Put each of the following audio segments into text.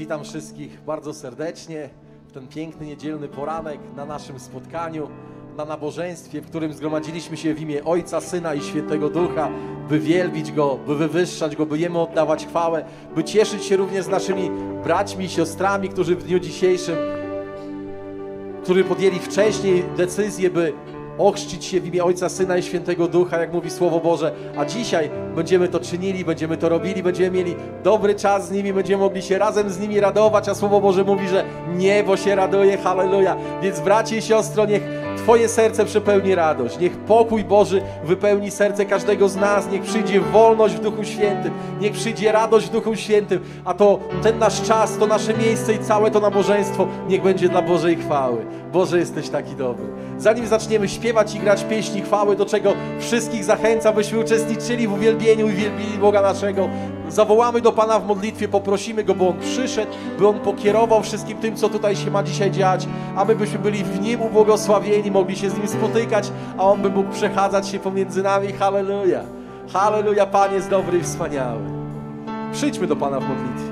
Witam wszystkich bardzo serdecznie w ten piękny niedzielny poranek na naszym spotkaniu, na nabożeństwie, w którym zgromadziliśmy się w imię Ojca, Syna i Świętego Ducha, by wielbić Go, by wywyższać Go, by Jemu oddawać chwałę, by cieszyć się również z naszymi braćmi i siostrami, którzy w dniu dzisiejszym, którzy podjęli wcześniej decyzję, by ochrzcić się w imię Ojca, Syna i Świętego Ducha, jak mówi Słowo Boże. A dzisiaj będziemy to czynili, będziemy to robili, będziemy mieli dobry czas z nimi, będziemy mogli się razem z nimi radować, a Słowo Boże mówi, że niebo się raduje, halleluja. Więc bracie i siostro, niech Twoje serce przepełni radość. Niech pokój Boży wypełni serce każdego z nas. Niech przyjdzie wolność w Duchu Świętym. Niech przyjdzie radość w Duchu Świętym. A to ten nasz czas, to nasze miejsce i całe to nabożeństwo niech będzie dla Bożej chwały. Boże, jesteś taki dobry. Zanim zaczniemy śpiewać i grać pieśni chwały, do czego wszystkich zachęcam, byśmy uczestniczyli w uwielbieniu i wielbili Boga naszego, zawołamy do Pana w modlitwie, poprosimy Go, by On przyszedł, by On pokierował wszystkim tym, co tutaj się ma dzisiaj dziać, a my byśmy byli w Nim ubłogosławieni, mogli się z Nim spotykać, a On by mógł przechadzać się pomiędzy nami. Halleluja! Halleluja, Panie jest dobry i wspaniały. Przyjdźmy do Pana w modlitwie.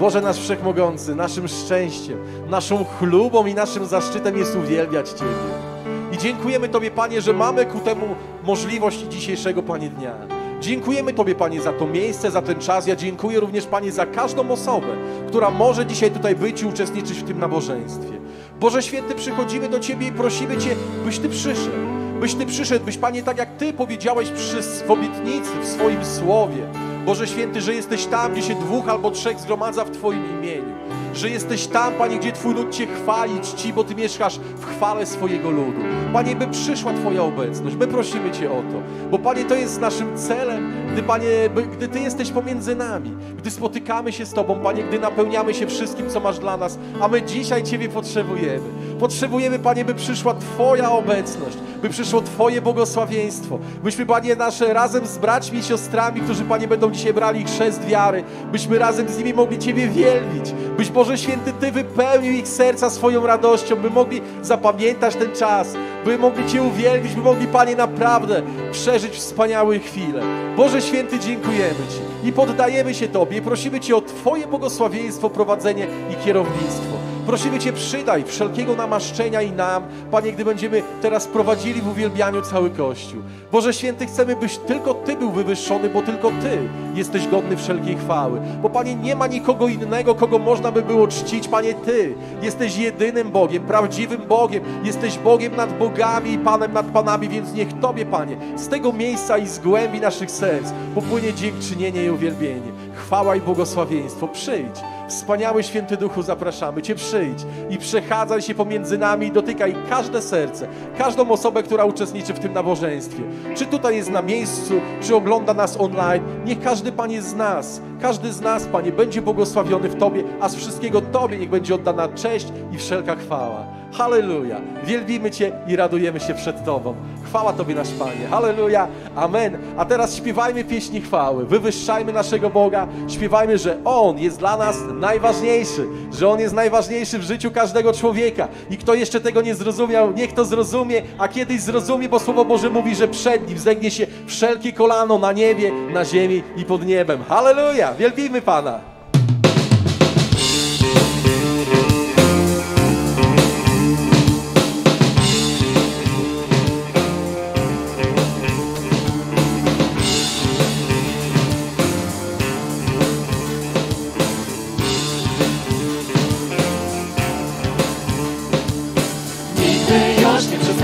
Boże nasz Wszechmogący, naszym szczęściem, naszą chlubą i naszym zaszczytem jest uwielbiać Ciebie. I dziękujemy Tobie, Panie, że mamy ku temu możliwość dzisiejszego, Panie, dnia. Dziękujemy Tobie, Panie, za to miejsce, za ten czas. Ja dziękuję również, Panie, za każdą osobę, która może dzisiaj tutaj być i uczestniczyć w tym nabożeństwie. Boże Święty, przychodzimy do Ciebie i prosimy Cię, byś Ty przyszedł. Byś Ty przyszedł, byś, Panie, tak jak Ty powiedziałeś przy, w obietnicy, w swoim słowie, Boże Święty, że jesteś tam, gdzie się dwóch albo trzech zgromadza w Twoim imieniu. Że jesteś tam, Panie, gdzie Twój lud Cię chwali, czci, bo Ty mieszkasz w chwale swojego ludu. Panie, by przyszła Twoja obecność. My prosimy Cię o to. Bo Panie, to jest naszym celem, gdy, Panie, gdy Ty jesteś pomiędzy nami, gdy spotykamy się z Tobą, Panie, gdy napełniamy się wszystkim, co masz dla nas, a my dzisiaj Ciebie potrzebujemy. Potrzebujemy, Panie, by przyszła Twoja obecność, by przyszło Twoje błogosławieństwo. Byśmy, Panie, nasze razem z braćmi i siostrami, którzy, Panie, będą dzisiaj brali chrzest wiary, byśmy razem z nimi mogli Ciebie wielbić. Byś, Boże Święty, Ty wypełnił ich serca swoją radością, by mogli zapamiętać ten czas, by mogli Cię uwielbić, by mogli, Panie, naprawdę przeżyć wspaniałe chwile. Boże Święty, dziękujemy Ci i poddajemy się Tobie i prosimy Cię o Twoje błogosławieństwo, prowadzenie i kierownictwo. Prosimy Cię, przydaj wszelkiego namaszczenia i nam, Panie, gdy będziemy teraz prowadzili w uwielbianiu cały Kościół. Boże Święty, chcemy, byś tylko Ty był wywyższony, bo tylko Ty jesteś godny wszelkiej chwały. Bo Panie, nie ma nikogo innego, kogo można by było czcić. Panie, Ty jesteś jedynym Bogiem, prawdziwym Bogiem. Jesteś Bogiem nad bogami i Panem nad panami, więc niech Tobie, Panie, z tego miejsca i z głębi naszych serc popłynie dziękczynienie i uwielbienie. Chwała i błogosławieństwo. Przyjdź. Wspaniały Święty Duchu, zapraszamy Cię, przyjdź i przechadzaj się pomiędzy nami i dotykaj każde serce, każdą osobę, która uczestniczy w tym nabożeństwie. Czy tutaj jest na miejscu, czy ogląda nas online. Niech każdy, Panie, z nas, każdy z nas, Panie, będzie błogosławiony w Tobie, a z wszystkiego Tobie niech będzie oddana cześć i wszelka chwała. Halleluja. Wielbimy Cię i radujemy się przed Tobą. Chwała Tobie, nasz Panie. Halleluja. Amen. A teraz śpiewajmy pieśni chwały. Wywyższajmy naszego Boga. Śpiewajmy, że On jest dla nas najważniejszy. Że On jest najważniejszy w życiu każdego człowieka. I kto jeszcze tego nie zrozumiał, niech to zrozumie, a kiedyś zrozumie, bo Słowo Boże mówi, że przed Nim zegnie się wszelkie kolano na niebie, na ziemi i pod niebem. Halleluja. Wielbimy Pana.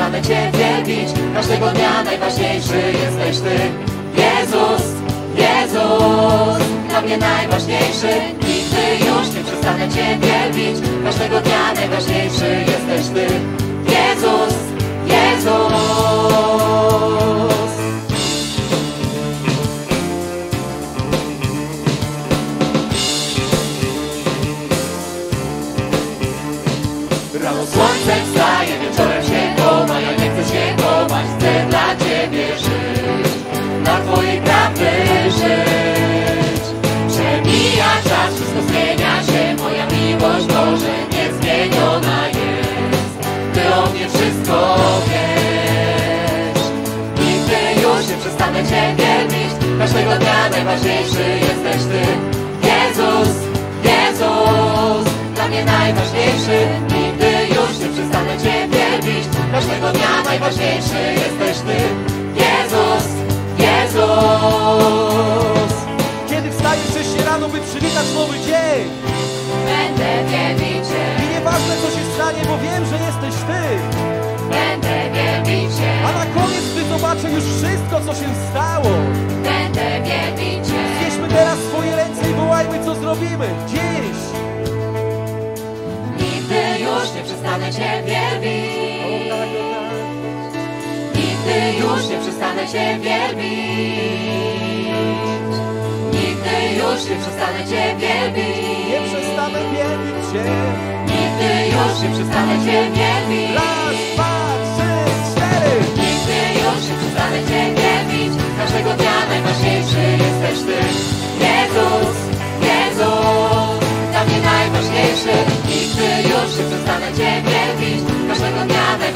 Przestanę Cię wielbić. Każdego dnia najważniejszy jesteś Ty. Jezus, Jezus Dla mnie najważniejszy. Nigdy już nie przestanę Cię wielbić. Każdego dnia najważniejszy jesteś Ty. Jezus, Jezus Przestanę Cię wielbić Każdego dnia najważniejszy jesteś Ty Jezus, Jezus, dla mnie najważniejszy. Nigdy już nie przestanę Cię wielbić. Każdego dnia najważniejszy jesteś Ty. Jezus, Jezus. Kiedy wstajesz wcześniej rano, by przywitać nowy dzień. Będę wielbić Cię, I nieważne co się stanie, bo wiem, że jesteś Ty. Będę wielbić Cię, A na koniec, gdy zobaczę już wszystko, co się stało, będę wielbić Cię. Bierzmy teraz swoje ręce i wołajmy, co zrobimy. Dziś. Nigdy już nie przestanę Cię wielbić. Nigdy już nie przestanę Cię wielbić. Nigdy już nie przestanę Cię wielbić. Nie przestanę wielbić Cię. Nigdy już nie przestanę Cię wielbić.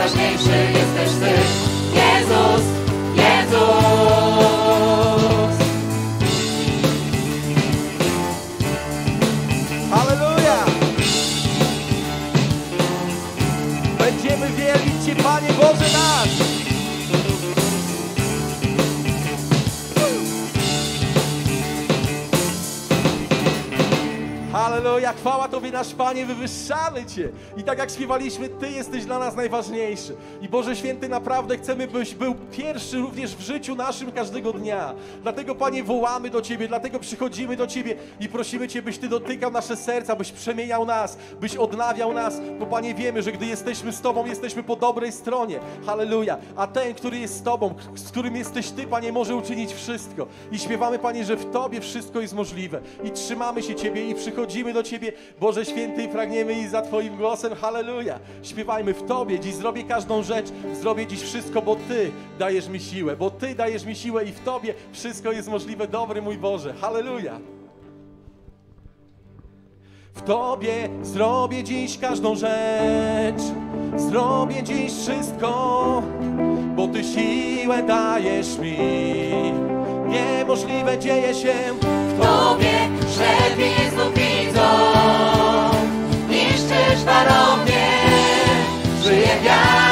Najważniejszy jesteś Ty. Jezus, Jezus, Panie Boże nasz. Halleluja, chwała Tobie nasz Panie, wywyższamy Cię. I tak jak śpiewaliśmy, Ty jesteś dla nas najważniejszy. I Boże Święty, naprawdę chcemy, byś był pierwszy również w życiu naszym każdego dnia. Dlatego Panie wołamy do Ciebie, dlatego przychodzimy do Ciebie i prosimy Cię, byś Ty dotykał nasze serca, byś przemieniał nas, byś odnawiał nas, bo Panie wiemy, że gdy jesteśmy z Tobą, jesteśmy po dobrej stronie. Halleluja. A ten, który jest z Tobą, z którym jesteś Ty, Panie, może uczynić wszystko. I śpiewamy, Panie, że w Tobie wszystko jest możliwe. I trzymamy się Ciebie i przychodzimy do Ciebie, Boże Święty, i pragniemy iść za Twoim głosem. Halleluja. Śpiewajmy w Tobie. Dziś zrobię każdą rzecz. Zrobię dziś wszystko, bo Ty dajesz mi siłę. Bo Ty dajesz mi siłę i w Tobie wszystko jest możliwe. Dobry mój Boże. Halleluja. W Tobie zrobię dziś każdą rzecz. Zrobię dziś wszystko, bo Ty siłę dajesz mi. Niemożliwe dzieje się w Tobie ślepi znów widzą, niszczysz warownie, żyje wiarą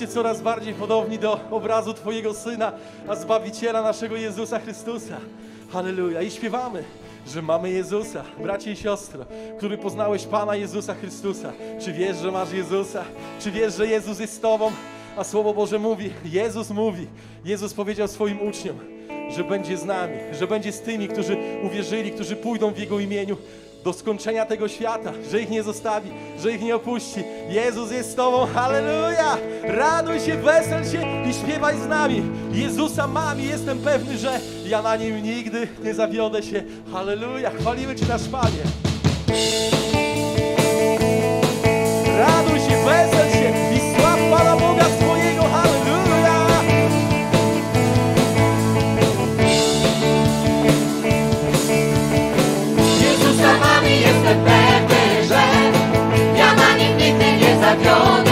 się coraz bardziej podobni do obrazu Twojego Syna, a Zbawiciela naszego Jezusa Chrystusa. Halleluja. I śpiewamy, że mamy Jezusa, bracie i siostro, który poznałeś Pana Jezusa Chrystusa. Czy wiesz, że masz Jezusa? Czy wiesz, że Jezus jest z Tobą? A Słowo Boże mówi, Jezus mówi, Jezus powiedział swoim uczniom, że będzie z nami, że będzie z tymi, którzy uwierzyli, którzy pójdą w Jego imieniu, do skończenia tego świata, że ich nie zostawi, że ich nie opuści. Jezus jest z Tobą, halleluja! Raduj się, wesel się i śpiewaj z nami. Jezusa mam i jestem pewny, że ja na Nim nigdy nie zawiodę się. Halleluja! Chwalimy Cię nasz Panie. Raduj się, wesel todo.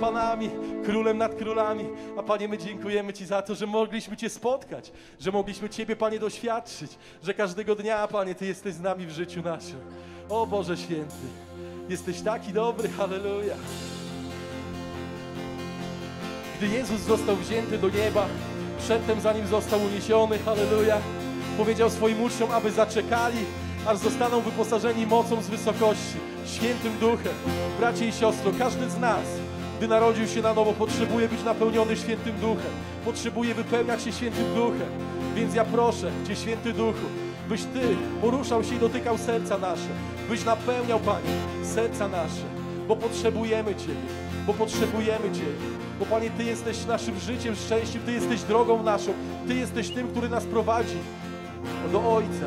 Panami, Królem nad Królami. A Panie, my dziękujemy Ci za to, że mogliśmy Cię spotkać, że mogliśmy Ciebie, Panie, doświadczyć, że każdego dnia, Panie, Ty jesteś z nami w życiu naszym. O Boże Święty, jesteś taki dobry, halleluja. Gdy Jezus został wzięty do nieba, przedtem zanim został uniesiony, halleluja, powiedział swoim uczniom, aby zaczekali, aż zostaną wyposażeni mocą z wysokości, świętym duchem. Bracie i siostro, każdy z nas gdy narodził się na nowo, potrzebuje być napełniony świętym duchem, potrzebuje wypełniać się świętym duchem. Więc ja proszę Cię, święty duchu, byś Ty poruszał się i dotykał serca nasze, byś napełniał, Panie, serca nasze, bo potrzebujemy Ciebie, bo potrzebujemy Ciebie, bo Panie, Ty jesteś naszym życiem, szczęściem, Ty jesteś drogą naszą, Ty jesteś tym, który nas prowadzi do Ojca.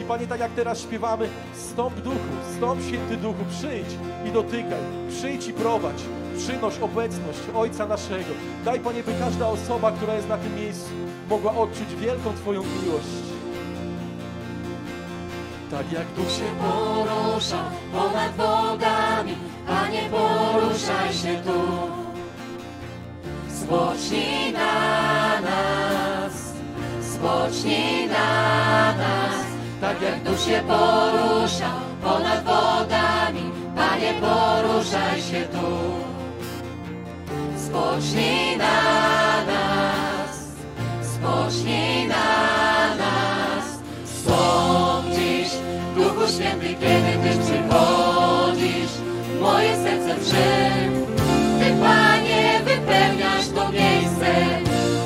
I Panie, tak jak teraz śpiewamy, stąp duchu, stąp święty duchu, przyjdź i dotykaj, przyjdź i prowadź, przynoś obecność Ojca naszego. Daj Panie, by każda osoba, która jest na tym miejscu, mogła odczuć wielką Twoją miłość. Tak jak Duch się porusza ponad wodami, Panie poruszaj się tu. Spocznij na nas, spocznij na nas, tak jak Duch się porusza ponad wodami, Panie poruszaj się tu. Spocznij na nas, spocznij na nas, stąd dziś, Duchu Święty, kiedy Ty przychodzisz, moje serce drży. Ty, Panie, wypełniasz to miejsce,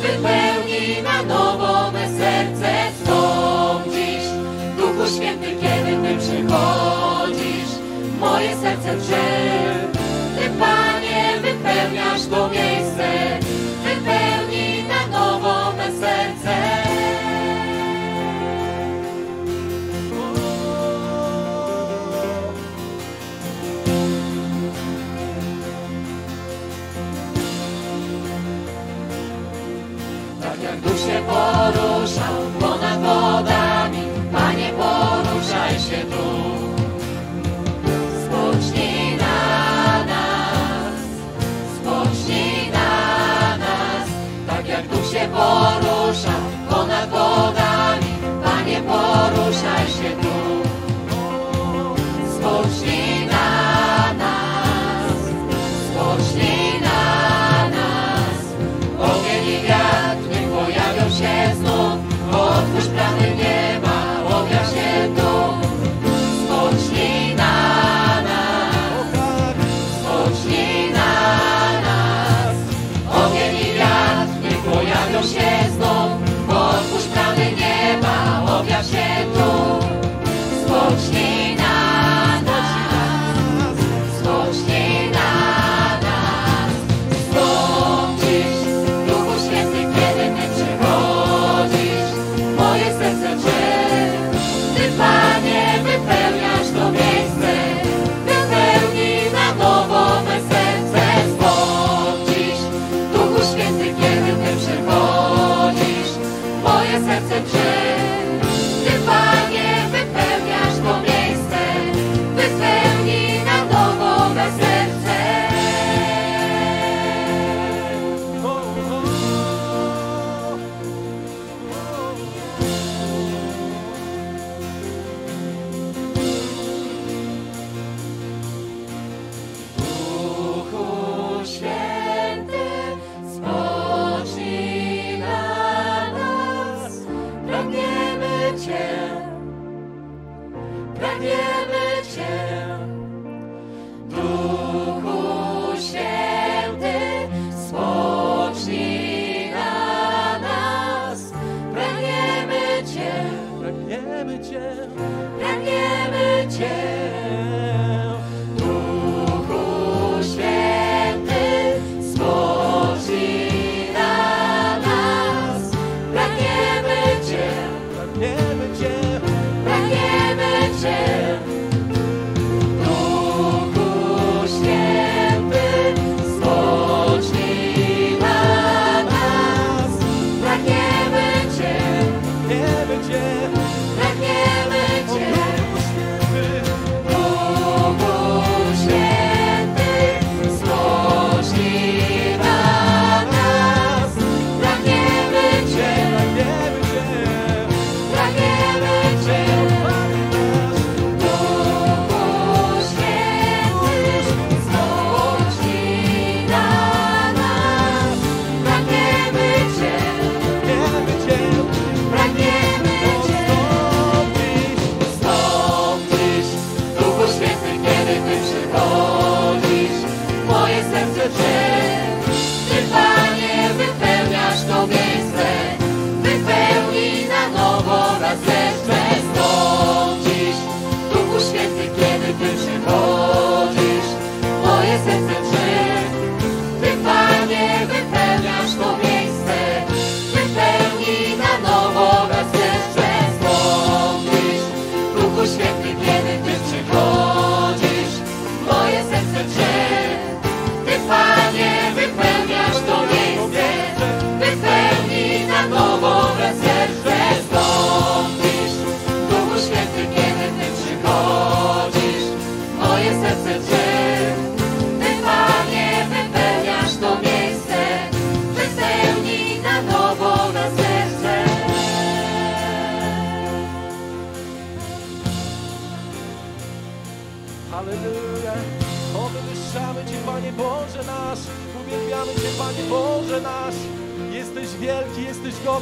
wypełnij na nowo me serce, stąd dziś, Duchu Święty, kiedy Ty przychodzisz, moje serce drży.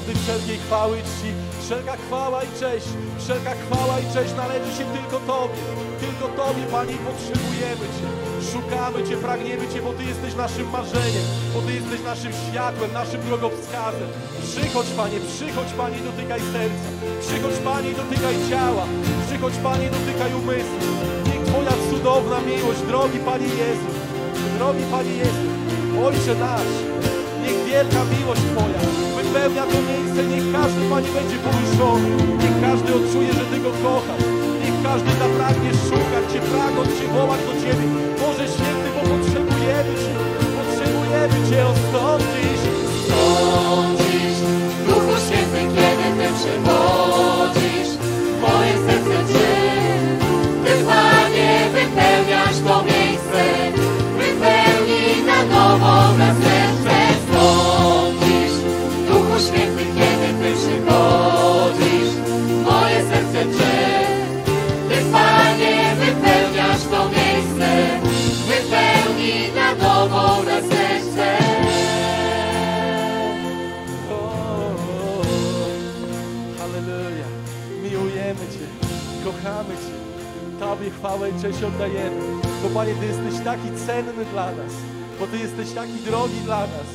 Godny wszelkiej chwały i czci. Wszelka chwała i cześć, wszelka chwała i cześć należy się tylko Tobie. Tylko Tobie, Panie, potrzebujemy Cię. Szukamy Cię, pragniemy Cię, bo Ty jesteś naszym marzeniem, bo Ty jesteś naszym światłem, naszym drogowskazem. Przychodź, Panie, przychodź, Panie, dotykaj serca. Przychodź, Panie, dotykaj ciała. Przychodź, Panie, dotykaj umysłu. Niech Twoja cudowna miłość, drogi Panie Jezu, drogi Panie Jezu, Ojcze nasz, wielka miłość Twoja wypełnia to miejsce, niech każdy, Panie, będzie poruszony, niech każdy odczuje, że Ty Go kochasz, niech każdy zapragnie szukać Cię, pragnąć Cię, wołać do Ciebie. Boże Święty, bo potrzebujemy Cię, potrzebujemy Cię, ostąpisz. Tobie chwałę i cześć oddajemy. Bo Panie, Ty jesteś taki cenny dla nas, bo Ty jesteś taki drogi dla nas.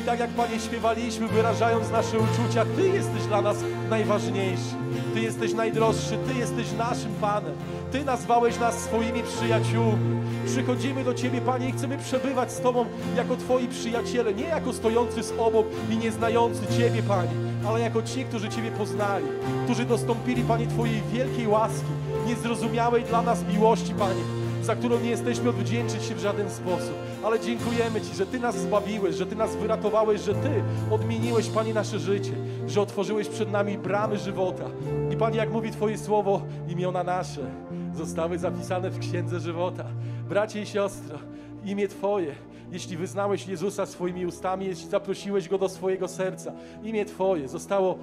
I tak jak Panie śpiewaliśmy, wyrażając nasze uczucia, Ty jesteś dla nas najważniejszy. Ty jesteś najdroższy, Ty jesteś naszym Panem. Ty nazwałeś nas swoimi przyjaciółmi. Przychodzimy do Ciebie, Panie, i chcemy przebywać z Tobą jako Twoi przyjaciele, nie jako stojący z obok i nieznający Ciebie, Panie, ale jako ci, którzy Ciebie poznali, którzy dostąpili, Panie, Twojej wielkiej łaski, niezrozumiałej dla nas miłości, Panie, za którą nie jesteśmy odwdzięczyć się w żaden sposób. Ale dziękujemy Ci, że Ty nas zbawiłeś, że Ty nas wyratowałeś, że Ty odmieniłeś, Panie, nasze życie, że otworzyłeś przed nami bramy żywota. I Panie, jak mówi Twoje słowo, imiona nasze zostały zapisane w Księdze Żywota. Bracie i siostro, imię Twoje, jeśli wyznałeś Jezusa swoimi ustami, jeśli zaprosiłeś Go do swojego serca, imię Twoje zostało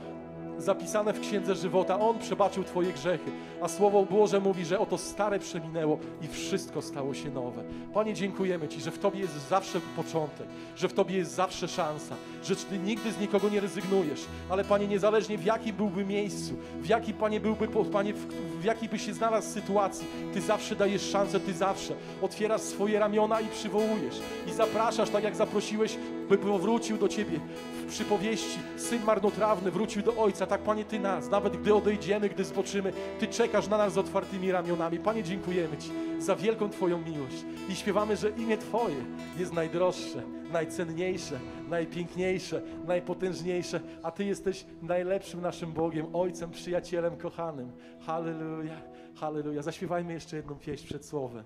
zapisane w Księdze Żywota. On przebaczył Twoje grzechy. A Słowo Boże mówi, że oto stare przeminęło i wszystko stało się nowe. Panie, dziękujemy Ci, że w Tobie jest zawsze początek, że w Tobie jest zawsze szansa, że Ty nigdy z nikogo nie rezygnujesz. Ale Panie, niezależnie w jakim byłby miejscu, w jaki Panie byłby, Panie, w, w jakiej by się znalazł sytuacji, Ty zawsze dajesz szansę, Ty zawsze otwierasz swoje ramiona i przywołujesz. I zapraszasz, tak jak zaprosiłeś, by powrócił do Ciebie w przypowieści. Syn marnotrawny wrócił do Ojca. Tak, Panie, Ty nas, nawet gdy odejdziemy, gdy zboczymy, Ty czekasz na nas z otwartymi ramionami. Panie, dziękujemy Ci za wielką Twoją miłość. I śpiewamy, że imię Twoje jest najdroższe, najcenniejsze, najpiękniejsze, najpotężniejsze, a Ty jesteś najlepszym naszym Bogiem, Ojcem, przyjacielem, kochanym. Halleluja, halleluja. Zaśpiewajmy jeszcze jedną pieśń przed słowem.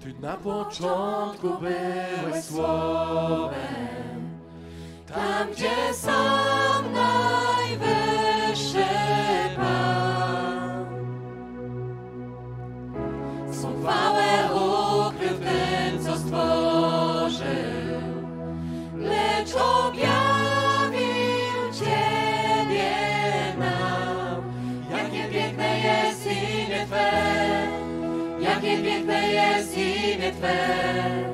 Ty na początku byłeś słowem, Tam, gdzie sam najwyższy Pan swą chwałę ukrył tym, co stworzył, lecz objawił Ciebie nam. Jakie piękne jest imię Twe, jakie piękne jest imię. Twe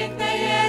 Jakie piękne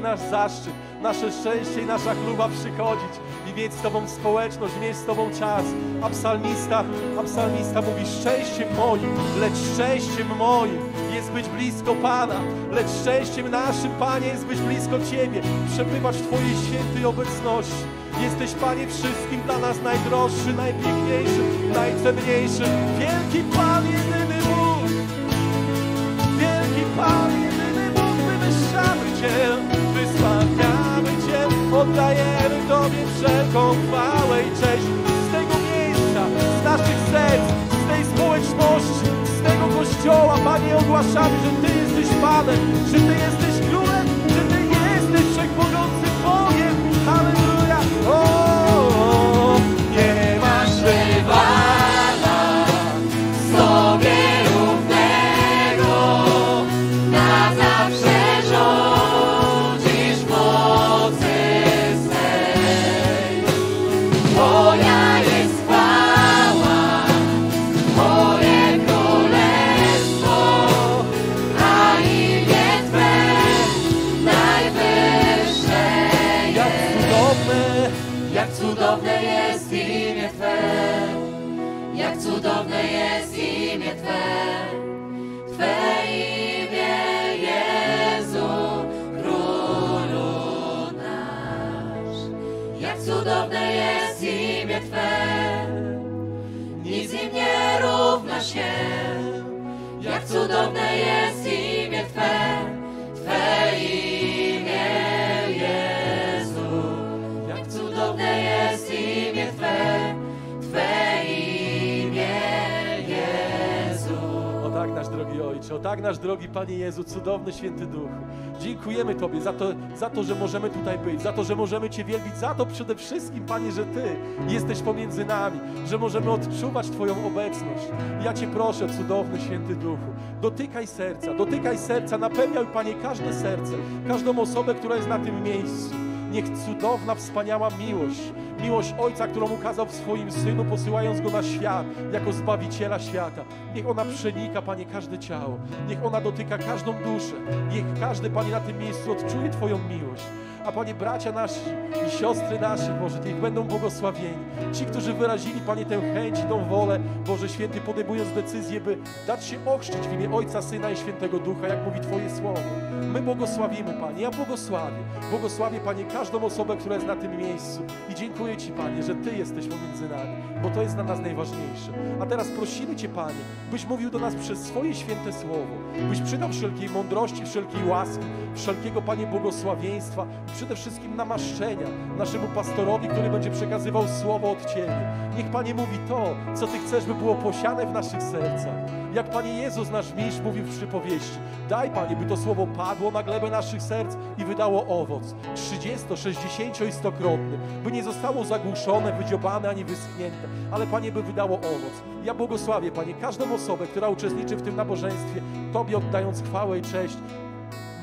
nasz zaszczyt, nasze szczęście i nasza chluba przychodzić i mieć z Tobą społeczność, mieć z Tobą czas. A psalmista, a psalmista mówi, szczęściem moim, lecz szczęściem moim jest być blisko Pana, lecz szczęściem naszym, Panie, jest być blisko Ciebie, przebywać w Twojej świętej obecności. Jesteś, Panie, wszystkim dla nas najdroższy, najpiękniejszy, najcenniejszy. Wielki Pan, jedyny oddajemy Tobie wszelką chwałę i cześć. Z tego miejsca, z naszych serc, z tej społeczności, z tego kościoła, Panie, ogłaszamy, że Ty jesteś Panem, że Ty jesteś Królem, że Ty jesteś Wszechmogącym tak, nasz drogi Panie Jezu, cudowny Święty Duchu. Dziękujemy Tobie za to, za to, że możemy tutaj być, za to, że możemy Cię wielbić, za to przede wszystkim, Panie, że Ty jesteś pomiędzy nami, że możemy odczuwać Twoją obecność. Ja Cię proszę, cudowny Święty Duchu, dotykaj serca, dotykaj serca, napełniaj, Panie, każde serce, każdą osobę, która jest na tym miejscu. Niech cudowna, wspaniała miłość, miłość Ojca, którą ukazał w swoim Synu, posyłając Go na świat jako Zbawiciela świata. Niech ona przenika, Panie, każde ciało. Niech ona dotyka każdą duszę. Niech każdy, Panie, na tym miejscu odczuje Twoją miłość. A Panie, bracia nasi i siostry nasze, Boże, niech będą błogosławieni. Ci, którzy wyrazili, Panie, tę chęć i tą wolę, Boże Święty, podejmując decyzję, by dać się ochrzcić w imię Ojca, Syna i Świętego Ducha, jak mówi Twoje Słowo. My błogosławimy, Panie, ja błogosławię. Błogosławię, Panie, każdą osobę, która jest na tym miejscu. I dziękuję Ci, Panie, że Ty jesteś pomiędzy nami, bo to jest dla nas najważniejsze. A teraz prosimy Cię, Panie, byś mówił do nas przez swoje święte Słowo, byś przydał wszelkiej mądrości, wszelkiej łaski, wszelkiego, Panie, błogosławieństwa przede wszystkim namaszczenia naszemu pastorowi, który będzie przekazywał Słowo od Ciebie. Niech, Panie, mówi to, co Ty chcesz, by było posiane w naszych sercach. Jak Panie Jezus, nasz mistrz, mówił w przypowieści. Daj, Panie, by to słowo padło na glebę naszych serc i wydało owoc. 30, 60 i 100 krotny. By nie zostało zagłuszone, wydziobane ani wyschnięte, ale Panie, by wydało owoc. Ja błogosławię, Panie, każdą osobę, która uczestniczy w tym nabożeństwie, Tobie oddając chwałę i cześć.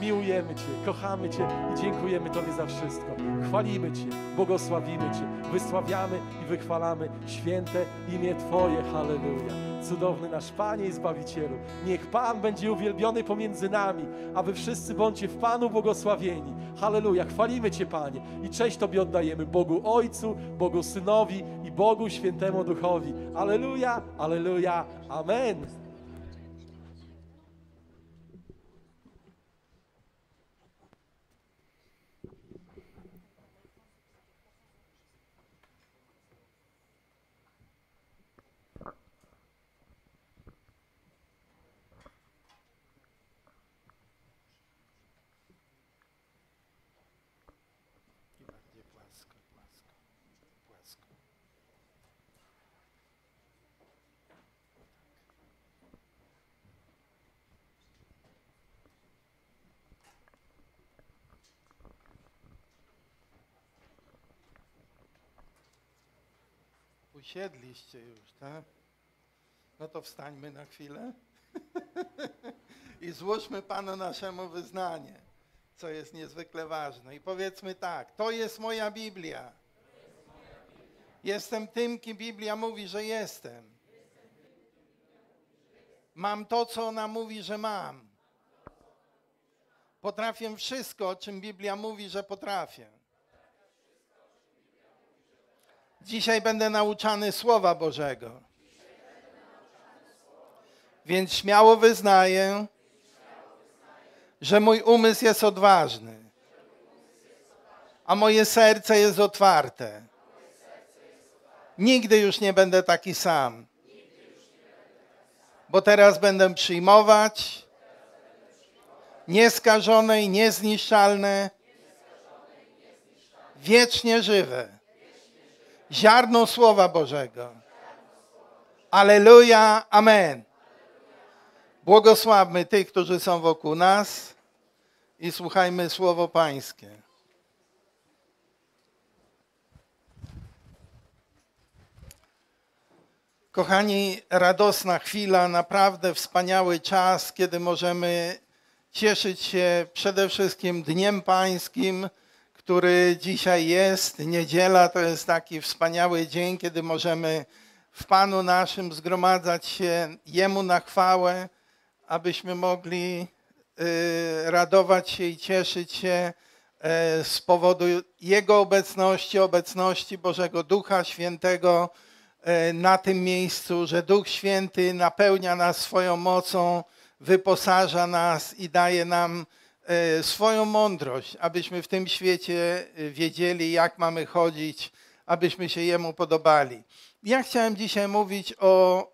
Miłujemy Cię, kochamy Cię i dziękujemy Tobie za wszystko. Chwalimy Cię, błogosławimy Cię, wysławiamy i wychwalamy święte imię Twoje. Halleluja. Cudowny nasz Panie i Zbawicielu. Niech Pan będzie uwielbiony pomiędzy nami, a Wy wszyscy bądźcie w Panu błogosławieni. Halleluja. Chwalimy Cię, Panie, i cześć Tobie oddajemy Bogu Ojcu, Bogu Synowi i Bogu Świętemu Duchowi. Halleluja, Halleluja. Amen. I bardziej płasko, płasko, płasko. Usiedliście już, tak? No to wstańmy na chwilę i złóżmy Panu naszemu wyznanie, co jest niezwykle ważne. I powiedzmy tak, to jest moja Biblia. Jestem tym, kim Biblia mówi, że jestem. Mam to, co ona mówi, że mam. Potrafię wszystko, o czym Biblia mówi, że potrafię. Dzisiaj będę nauczany Słowa Bożego. Więc śmiało wyznaję, że mój umysł jest odważny, a moje serce jest otwarte. Nigdy już nie będę taki sam, bo teraz będę przyjmować nieskażone i niezniszczalne, wiecznie żywe ziarno Słowa Bożego. Aleluja, amen. Błogosławmy tych, którzy są wokół nas i słuchajmy Słowo Pańskie. Kochani, radosna chwila, naprawdę wspaniały czas, kiedy możemy cieszyć się przede wszystkim Dniem Pańskim, który dzisiaj jest. Niedziela to jest taki wspaniały dzień, kiedy możemy w Panu naszym zgromadzać się Jemu na chwałę, abyśmy mogli y, radować się i cieszyć się e, z powodu Jego obecności, obecności Bożego Ducha Świętego e, na tym miejscu, że Duch Święty napełnia nas swoją mocą, wyposaża nas i daje nam swoją mądrość, abyśmy w tym świecie e, wiedzieli, jak mamy chodzić, abyśmy się Jemu podobali. Ja chciałem dzisiaj mówić o,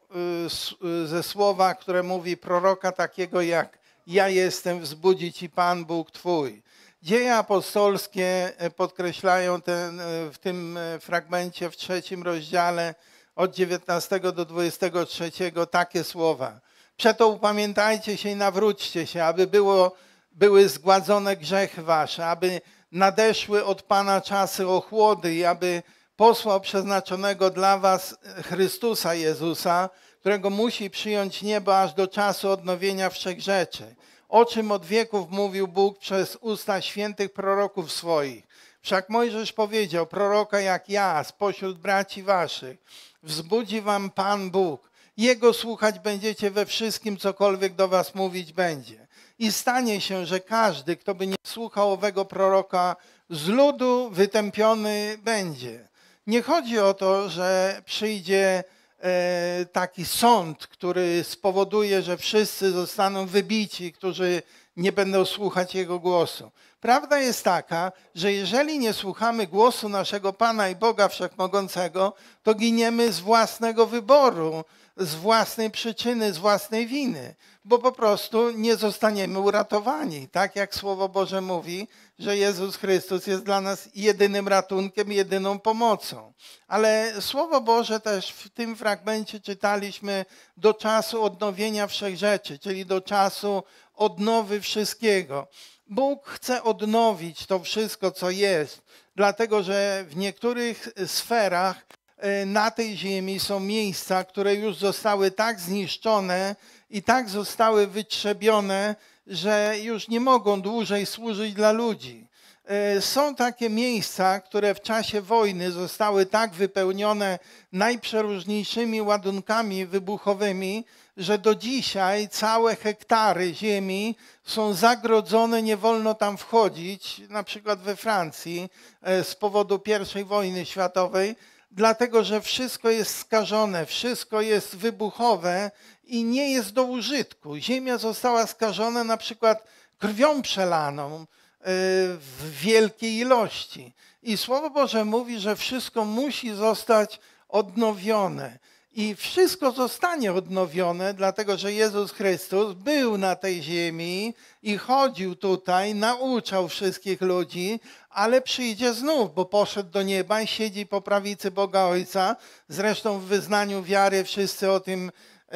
y, ze słowa, które mówi proroka takiego jak ja jestem, wzbudzi ci Pan Bóg Twój. Dzieje apostolskie e, podkreślają ten, e, w tym e, fragmencie w trzecim rozdziale od 19 do 23 takie słowa. Przeto upamiętajcie się i nawróćcie się, aby było, były zgładzone grzechy wasze, aby nadeszły od Pana czasy ochłody i aby posłał przeznaczonego dla was Chrystusa Jezusa, którego musi przyjąć niebo aż do czasu odnowienia wszech rzeczy. O czym od wieków mówił Bóg przez usta świętych proroków swoich. Wszak Mojżesz powiedział, proroka jak ja, spośród braci waszych, wzbudzi wam Pan Bóg. Jego słuchać będziecie we wszystkim, cokolwiek do was mówić będzie. I stanie się, że każdy, kto by nie słuchał owego proroka, z ludu wytępiony będzie. Nie chodzi o to, że przyjdzie e, taki sąd, który spowoduje, że wszyscy zostaną wybici, którzy nie będą słuchać Jego głosu. Prawda jest taka, że jeżeli nie słuchamy głosu naszego Pana i Boga Wszechmogącego, to giniemy z własnego wyboru, z własnej przyczyny, z własnej winy, bo po prostu nie zostaniemy uratowani. Tak jak Słowo Boże mówi, że Jezus Chrystus jest dla nas jedynym ratunkiem, jedyną pomocą. Ale Słowo Boże też w tym fragmencie czytaliśmy do czasu odnowienia wszechrzeczy, czyli do czasu odnowy wszystkiego. Bóg chce odnowić to wszystko, co jest, dlatego że w niektórych sferach e, na tej ziemi są miejsca, które już zostały tak zniszczone i tak zostały wytrzebione, że już nie mogą dłużej służyć dla ludzi. E, są takie miejsca, które w czasie wojny zostały tak wypełnione najprzeróżniejszymi ładunkami wybuchowymi, że do dzisiaj całe hektary ziemi są zagrodzone, nie wolno tam wchodzić, na przykład we Francji e, z powodu I wojny światowej, dlatego że wszystko jest skażone, wszystko jest wybuchowe i nie jest do użytku. Ziemia została skażona na przykład krwią przelaną e, w wielkiej ilości. I Słowo Boże mówi, że wszystko musi zostać odnowione. I wszystko zostanie odnowione, dlatego że Jezus Chrystus był na tej ziemi i chodził tutaj, nauczał wszystkich ludzi, ale przyjdzie znów, bo poszedł do nieba i siedzi po prawicy Boga Ojca. Zresztą w wyznaniu wiary wszyscy o tym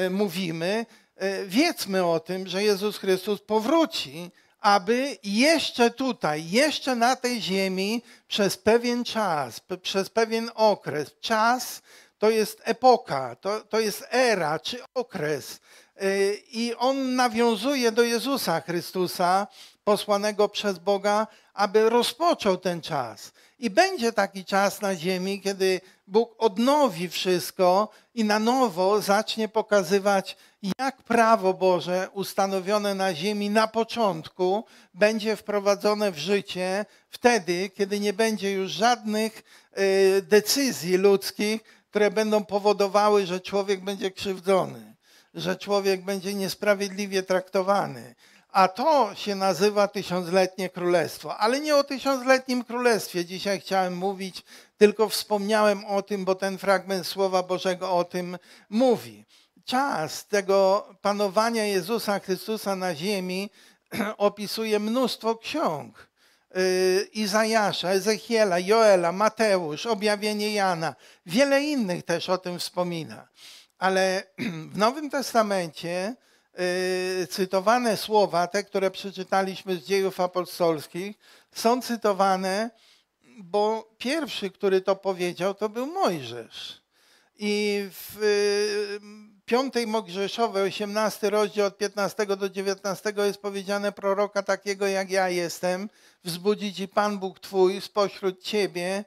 mówimy. E, wiedzmy o tym, że Jezus Chrystus powróci, aby jeszcze tutaj, jeszcze na tej ziemi przez pewien czas, przez pewien okres, czas, to jest epoka, to, to jest era czy okres. Y, I on nawiązuje do Jezusa Chrystusa, posłanego przez Boga, aby rozpoczął ten czas. I będzie taki czas na ziemi, kiedy Bóg odnowi wszystko i na nowo zacznie pokazywać, jak prawo Boże ustanowione na ziemi na początku będzie wprowadzone w życie wtedy, kiedy nie będzie już żadnych y, decyzji ludzkich, które będą powodowały, że człowiek będzie krzywdzony, że człowiek będzie niesprawiedliwie traktowany. A to się nazywa tysiącletnie królestwo. Ale nie o tysiącletnim królestwie dzisiaj chciałem mówić, tylko wspomniałem o tym, bo ten fragment Słowa Bożego o tym mówi. Czas tego panowania Jezusa Chrystusa na ziemi opisuje mnóstwo ksiąg. Y, Izajasza, Ezechiela, Joela, Mateusz, objawienie Jana. Wiele innych też o tym wspomina. Ale w Nowym Testamencie cytowane słowa, te, które przeczytaliśmy z dziejów apostolskich, są cytowane, bo pierwszy, który to powiedział, to był Mojżesz. I w piątej Mojżeszowej, 18 rozdział od 15 do 19 jest powiedziane proroka takiego jak ja jestem, wzbudzi ci Pan Bóg Twój spośród Ciebie,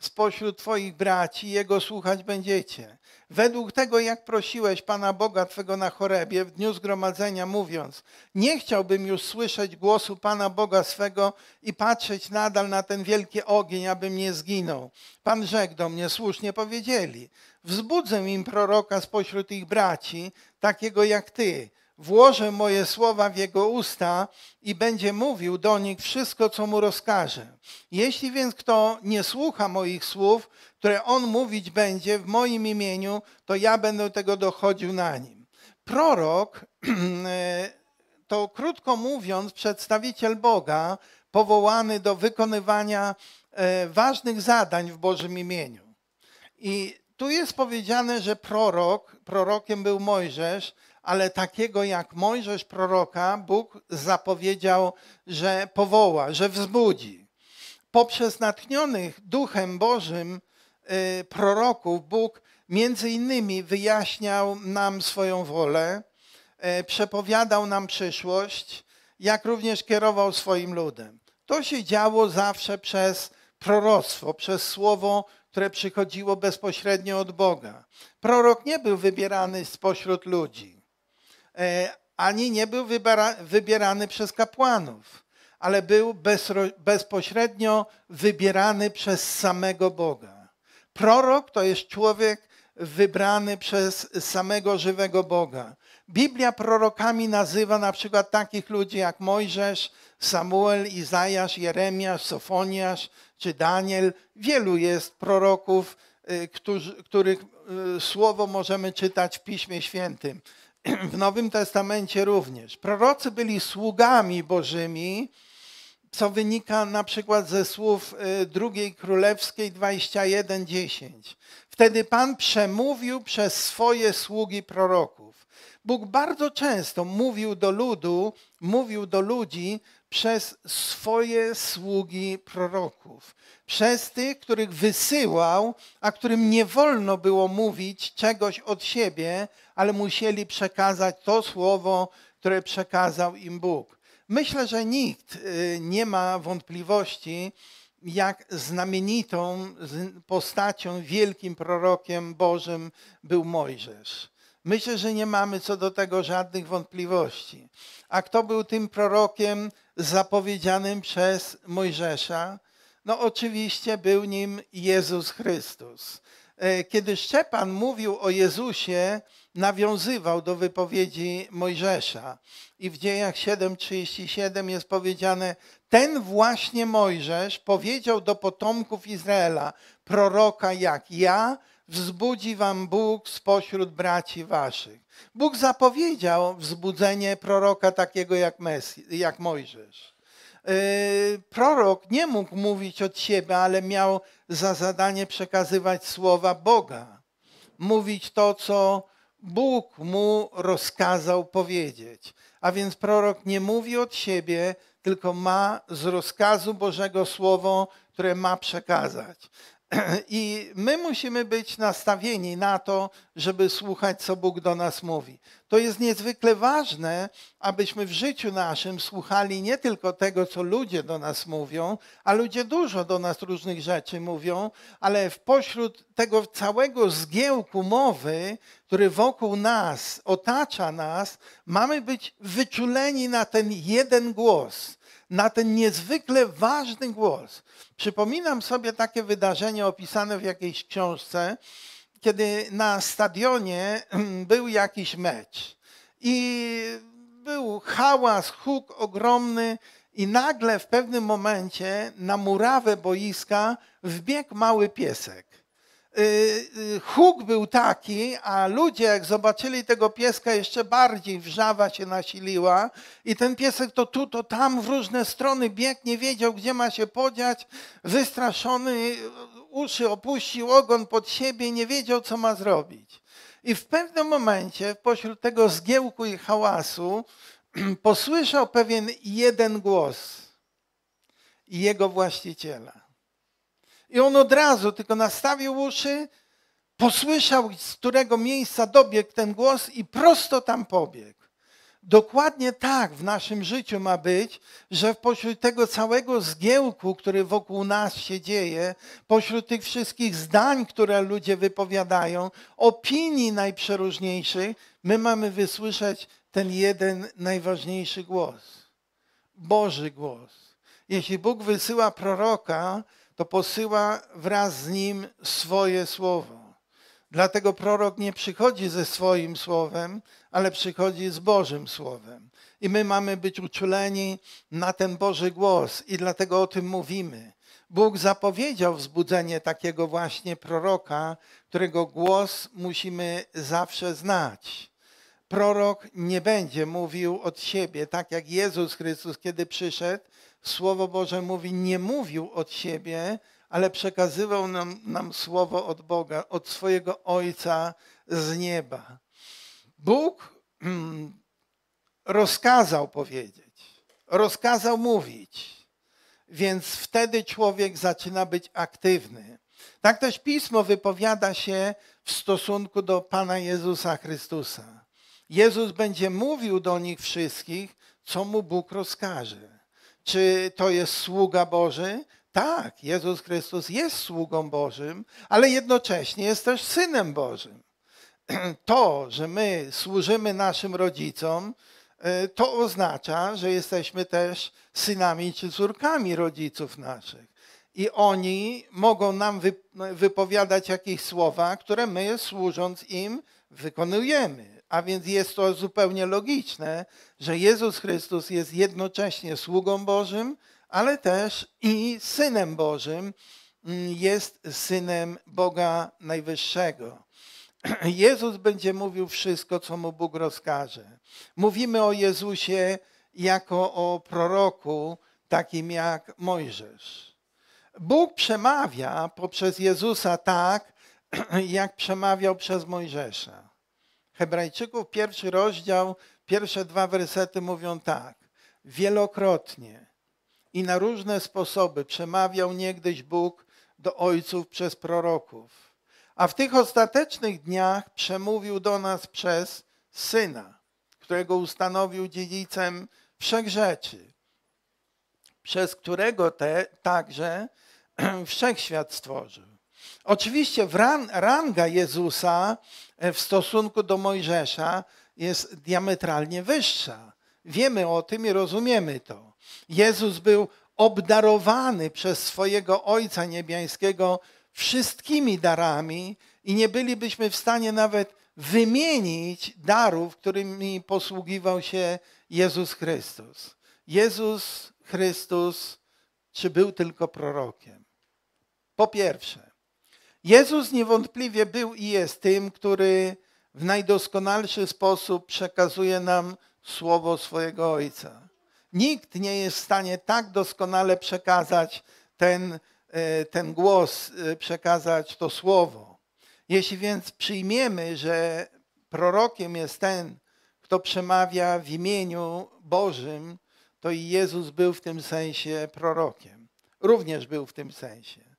spośród Twoich braci, Jego słuchać będziecie. Według tego, jak prosiłeś Pana Boga Twego na chorebie w dniu zgromadzenia, mówiąc, nie chciałbym już słyszeć głosu Pana Boga swego i patrzeć nadal na ten wielki ogień, abym nie zginął. Pan rzekł do mnie, słusznie powiedzieli, wzbudzę im proroka spośród ich braci, takiego jak Ty, włożę moje słowa w jego usta i będzie mówił do nich wszystko, co mu rozkaże. Jeśli więc kto nie słucha moich słów, które on mówić będzie w moim imieniu, to ja będę tego dochodził na nim. Prorok to krótko mówiąc przedstawiciel Boga powołany do wykonywania e, ważnych zadań w Bożym imieniu. I tu jest powiedziane, że prorok, prorokiem był Mojżesz, ale takiego jak Mojżesz proroka Bóg zapowiedział, że powoła, że wzbudzi. Poprzez natchnionych Duchem Bożym y, proroków Bóg między innymi wyjaśniał nam swoją wolę, y, przepowiadał nam przyszłość, jak również kierował swoim ludem. To się działo zawsze przez proroctwo, przez słowo, które przychodziło bezpośrednio od Boga. Prorok nie był wybierany spośród ludzi, ani nie był wybierany przez kapłanów, ale był bezpośrednio wybierany przez samego Boga. Prorok to jest człowiek wybrany przez samego żywego Boga. Biblia prorokami nazywa na przykład takich ludzi jak Mojżesz, Samuel, Izajasz, Jeremiasz, Sofoniasz czy Daniel. Wielu jest proroków, y, których y, słowo możemy czytać w Piśmie Świętym. W Nowym Testamencie również. Prorocy byli sługami Bożymi, co wynika na przykład ze słów y, drugiej królewskiej 21:10. Wtedy Pan przemówił przez swoje sługi proroków. Bóg bardzo często mówił do ludu, mówił do ludzi przez swoje sługi proroków, przez tych, których wysyłał, a którym nie wolno było mówić czegoś od siebie, ale musieli przekazać to słowo, które przekazał im Bóg. Myślę, że nikt y, nie ma wątpliwości, jak znamienitą postacią, wielkim prorokiem Bożym był Mojżesz. Myślę, że nie mamy co do tego żadnych wątpliwości. A kto był tym prorokiem zapowiedzianym przez Mojżesza? No oczywiście był nim Jezus Chrystus. E, kiedy Szczepan mówił o Jezusie, nawiązywał do wypowiedzi Mojżesza. I w dziejach 7:37 jest powiedziane: Ten właśnie Mojżesz powiedział do potomków Izraela, proroka jak ja, wzbudzi wam Bóg spośród braci waszych. Bóg zapowiedział wzbudzenie proroka takiego jak, Mesji, jak Mojżesz. Yy, prorok nie mógł mówić od siebie, ale miał za zadanie przekazywać słowa Boga. Mówić to, co Bóg mu rozkazał powiedzieć. A więc prorok nie mówi od siebie, tylko ma z rozkazu Bożego słowo, które ma przekazać. I my musimy być nastawieni na to, żeby słuchać, co Bóg do nas mówi. To jest niezwykle ważne, abyśmy w życiu naszym słuchali nie tylko tego, co ludzie do nas mówią, a ludzie dużo do nas różnych rzeczy mówią, ale w pośród tego całego zgiełku mowy, który wokół nas otacza nas, mamy być wyczuleni na ten jeden głos na ten niezwykle ważny głos. Przypominam sobie takie wydarzenie opisane w jakiejś książce, kiedy na stadionie był jakiś mecz i był hałas, huk ogromny i nagle w pewnym momencie na murawę boiska wbiegł mały piesek. Y, y, huk był taki, a ludzie jak zobaczyli tego pieska, jeszcze bardziej wrzawa się nasiliła i ten piesek to tu, to tam w różne strony biegł, nie wiedział, gdzie ma się podziać, wystraszony, uszy opuścił, ogon pod siebie, nie wiedział, co ma zrobić. I w pewnym momencie, pośród tego zgiełku i hałasu, posłyszał pewien jeden głos jego właściciela. I on od razu tylko nastawił uszy, posłyszał, z którego miejsca dobiegł ten głos i prosto tam pobiegł. Dokładnie tak w naszym życiu ma być, że pośród tego całego zgiełku, który wokół nas się dzieje, pośród tych wszystkich zdań, które ludzie wypowiadają, opinii najprzeróżniejszych, my mamy wysłyszeć ten jeden najważniejszy głos. Boży głos. Jeśli Bóg wysyła proroka, to posyła wraz z nim swoje słowo. Dlatego prorok nie przychodzi ze swoim słowem, ale przychodzi z Bożym słowem. I my mamy być uczuleni na ten Boży głos i dlatego o tym mówimy. Bóg zapowiedział wzbudzenie takiego właśnie proroka, którego głos musimy zawsze znać. Prorok nie będzie mówił od siebie, tak jak Jezus Chrystus, kiedy przyszedł, Słowo Boże mówi, nie mówił od siebie, ale przekazywał nam, nam słowo od Boga, od swojego Ojca z nieba. Bóg hmm, rozkazał powiedzieć, rozkazał mówić, więc wtedy człowiek zaczyna być aktywny. Tak też Pismo wypowiada się w stosunku do Pana Jezusa Chrystusa. Jezus będzie mówił do nich wszystkich, co mu Bóg rozkaże czy to jest sługa Boży, Tak, Jezus Chrystus jest sługą Bożym, ale jednocześnie jest też synem Bożym. To, że my służymy naszym rodzicom, e, to oznacza, że jesteśmy też synami czy córkami rodziców naszych. I oni mogą nam wypowiadać jakieś słowa, które my służąc im wykonujemy. A więc jest to zupełnie logiczne, że Jezus Chrystus jest jednocześnie sługą Bożym, ale też i synem Bożym, mm, jest synem Boga Najwyższego. Jezus będzie mówił wszystko, co mu Bóg rozkaże. Mówimy o Jezusie jako o proroku, takim jak Mojżesz. Bóg przemawia poprzez Jezusa tak, jak przemawiał przez Mojżesza. Hebrajczyków pierwszy rozdział, pierwsze dwa wersety mówią tak. Wielokrotnie i na różne sposoby przemawiał niegdyś Bóg do ojców przez proroków. A w tych ostatecznych dniach przemówił do nas przez Syna, którego ustanowił dziedzicem wszech rzeczy, przez którego te także wszechświat stworzył. Oczywiście ranga Jezusa w stosunku do Mojżesza jest diametralnie wyższa. Wiemy o tym i rozumiemy to. Jezus był obdarowany przez swojego Ojca Niebiańskiego wszystkimi darami i nie bylibyśmy w stanie nawet wymienić darów, którymi posługiwał się Jezus Chrystus. Jezus Chrystus, czy był tylko prorokiem? Po pierwsze, Jezus niewątpliwie był i jest tym, który w najdoskonalszy sposób przekazuje nam słowo swojego Ojca. Nikt nie jest w stanie tak doskonale przekazać ten, e, ten głos, e, przekazać to słowo. Jeśli więc przyjmiemy, że prorokiem jest ten, kto przemawia w imieniu Bożym, to i Jezus był w tym sensie prorokiem. Również był w tym sensie.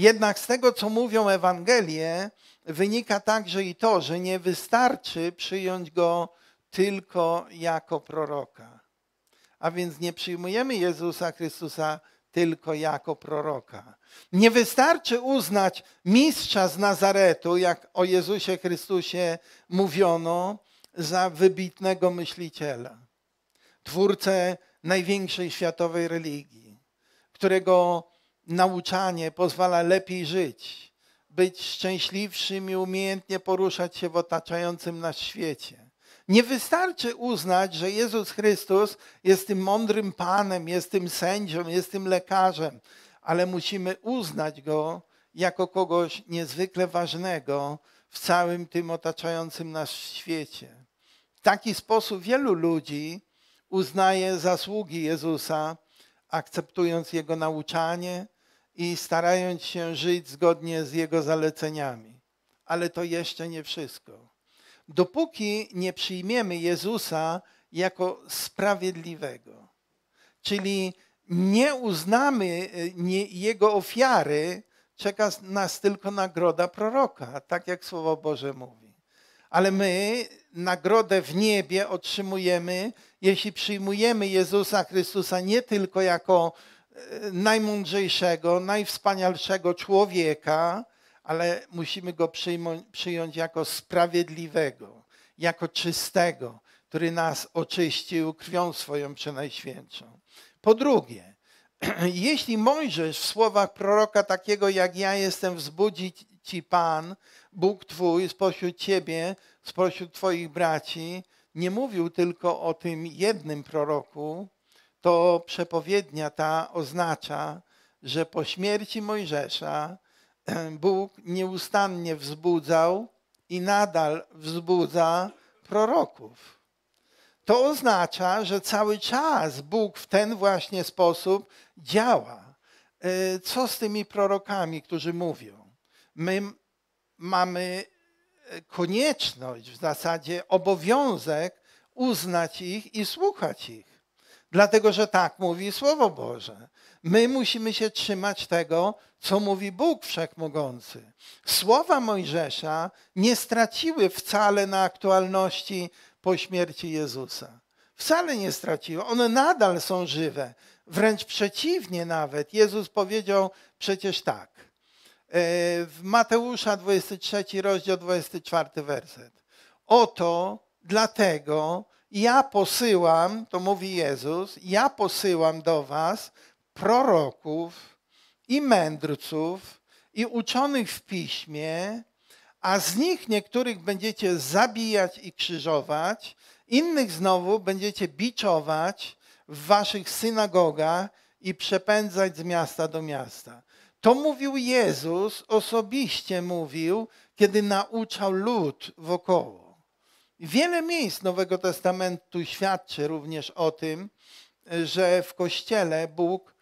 Jednak z tego, co mówią Ewangelie, wynika także i to, że nie wystarczy przyjąć go tylko jako proroka. A więc nie przyjmujemy Jezusa Chrystusa tylko jako proroka. Nie wystarczy uznać mistrza z Nazaretu, jak o Jezusie Chrystusie mówiono, za wybitnego myśliciela, twórcę największej światowej religii, którego nauczanie pozwala lepiej żyć, być szczęśliwszym i umiejętnie poruszać się w otaczającym nas świecie. Nie wystarczy uznać, że Jezus Chrystus jest tym mądrym Panem, jest tym sędzią, jest tym lekarzem, ale musimy uznać Go jako kogoś niezwykle ważnego w całym tym otaczającym nas świecie. W taki sposób wielu ludzi uznaje zasługi Jezusa, akceptując Jego nauczanie i starając się żyć zgodnie z Jego zaleceniami. Ale to jeszcze nie wszystko dopóki nie przyjmiemy Jezusa jako sprawiedliwego, czyli nie uznamy e, Jego ofiary, czeka nas tylko nagroda proroka, tak jak Słowo Boże mówi. Ale my nagrodę w niebie otrzymujemy, jeśli przyjmujemy Jezusa Chrystusa nie tylko jako e, najmądrzejszego, najwspanialszego człowieka, ale musimy go przyjąć jako sprawiedliwego, jako czystego, który nas oczyścił krwią swoją przenajświętszą. Po drugie, jeśli Mojżesz w słowach proroka takiego jak ja jestem wzbudzić ci Pan, Bóg Twój spośród Ciebie, spośród Twoich braci, nie mówił tylko o tym jednym proroku, to przepowiednia ta oznacza, że po śmierci Mojżesza Bóg nieustannie wzbudzał i nadal wzbudza proroków. To oznacza, że cały czas Bóg w ten właśnie sposób działa. E, co z tymi prorokami, którzy mówią? My mamy e, konieczność, w zasadzie obowiązek uznać ich i słuchać ich. Dlatego, że tak mówi Słowo Boże. My musimy się trzymać tego, co mówi Bóg Wszechmogący. Słowa Mojżesza nie straciły wcale na aktualności po śmierci Jezusa. Wcale nie straciły. One nadal są żywe. Wręcz przeciwnie nawet. Jezus powiedział przecież tak. E, W Mateusza 23 rozdział 24 werset. Oto dlatego ja posyłam, to mówi Jezus, ja posyłam do was proroków i mędrców i uczonych w piśmie, a z nich niektórych będziecie zabijać i krzyżować, innych znowu będziecie biczować w waszych synagogach i przepędzać z miasta do miasta. To mówił Jezus, osobiście mówił, kiedy nauczał lud wokoło. Wiele miejsc Nowego Testamentu świadczy również o tym, że w Kościele Bóg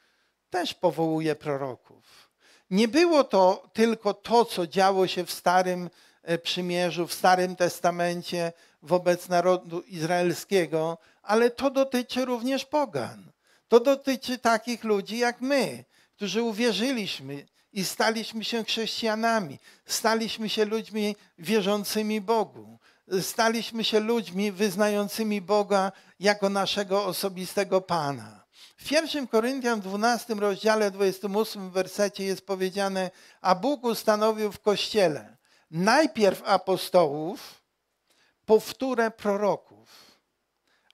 też powołuje proroków. Nie było to tylko to, co działo się w Starym e, Przymierzu, w Starym Testamencie wobec narodu izraelskiego, ale to dotyczy również pogan. To dotyczy takich ludzi jak my, którzy uwierzyliśmy i staliśmy się chrześcijanami, staliśmy się ludźmi wierzącymi Bogu, staliśmy się ludźmi wyznającymi Boga jako naszego osobistego Pana. W 1 Koryntian 12 rozdziale 28 wersecie jest powiedziane, a Bóg ustanowił w Kościele najpierw apostołów, powtórę proroków,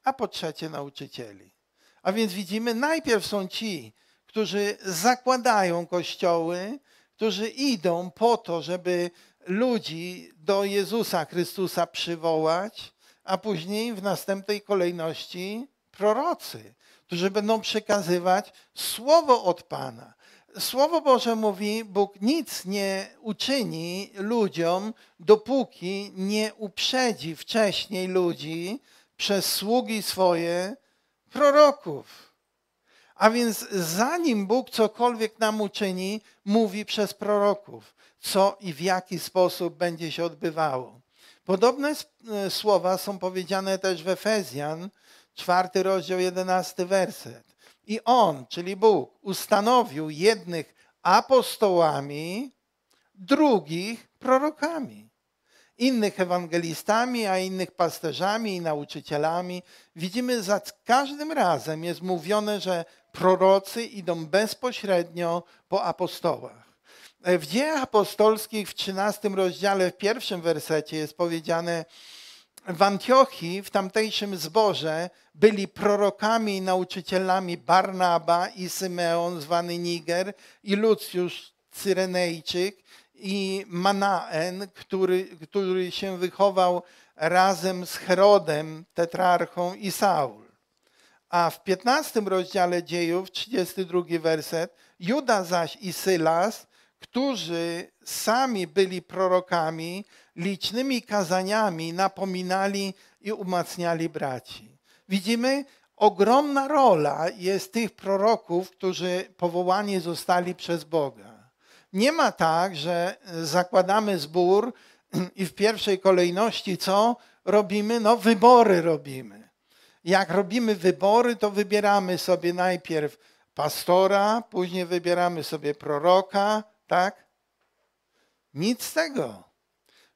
a po trzecie nauczycieli. A więc widzimy, najpierw są ci, którzy zakładają kościoły, którzy idą po to, żeby ludzi do Jezusa Chrystusa przywołać, a później w następnej kolejności prorocy, którzy będą przekazywać słowo od Pana. Słowo Boże mówi, Bóg nic nie uczyni ludziom, dopóki nie uprzedzi wcześniej ludzi przez sługi swoje proroków. A więc zanim Bóg cokolwiek nam uczyni, mówi przez proroków, co i w jaki sposób będzie się odbywało. Podobne e, słowa są powiedziane też w Efezjan, czwarty rozdział, jedenasty werset. I On, czyli Bóg, ustanowił jednych apostołami, drugich prorokami, innych ewangelistami, a innych pasterzami i nauczycielami. Widzimy, za każdym razem jest mówione, że prorocy idą bezpośrednio po apostołach. W dziejach apostolskich w 13 rozdziale, w pierwszym wersecie jest powiedziane, w Antiochii, w tamtejszym zborze, byli prorokami i nauczycielami Barnaba i Symeon, zwany Niger, i Lucjusz Cyrenejczyk, i Manaen, który, który się wychował razem z Herodem, tetrarchą i Saul. A w 15 rozdziale dziejów, 32 werset, Juda zaś i Sylas, którzy sami byli prorokami, licznymi kazaniami napominali i umacniali braci. Widzimy, ogromna rola jest tych proroków, którzy powołani zostali przez Boga. Nie ma tak, że zakładamy zbór i w pierwszej kolejności co robimy? No, wybory robimy. Jak robimy wybory, to wybieramy sobie najpierw pastora, później wybieramy sobie proroka, tak? Nic z tego.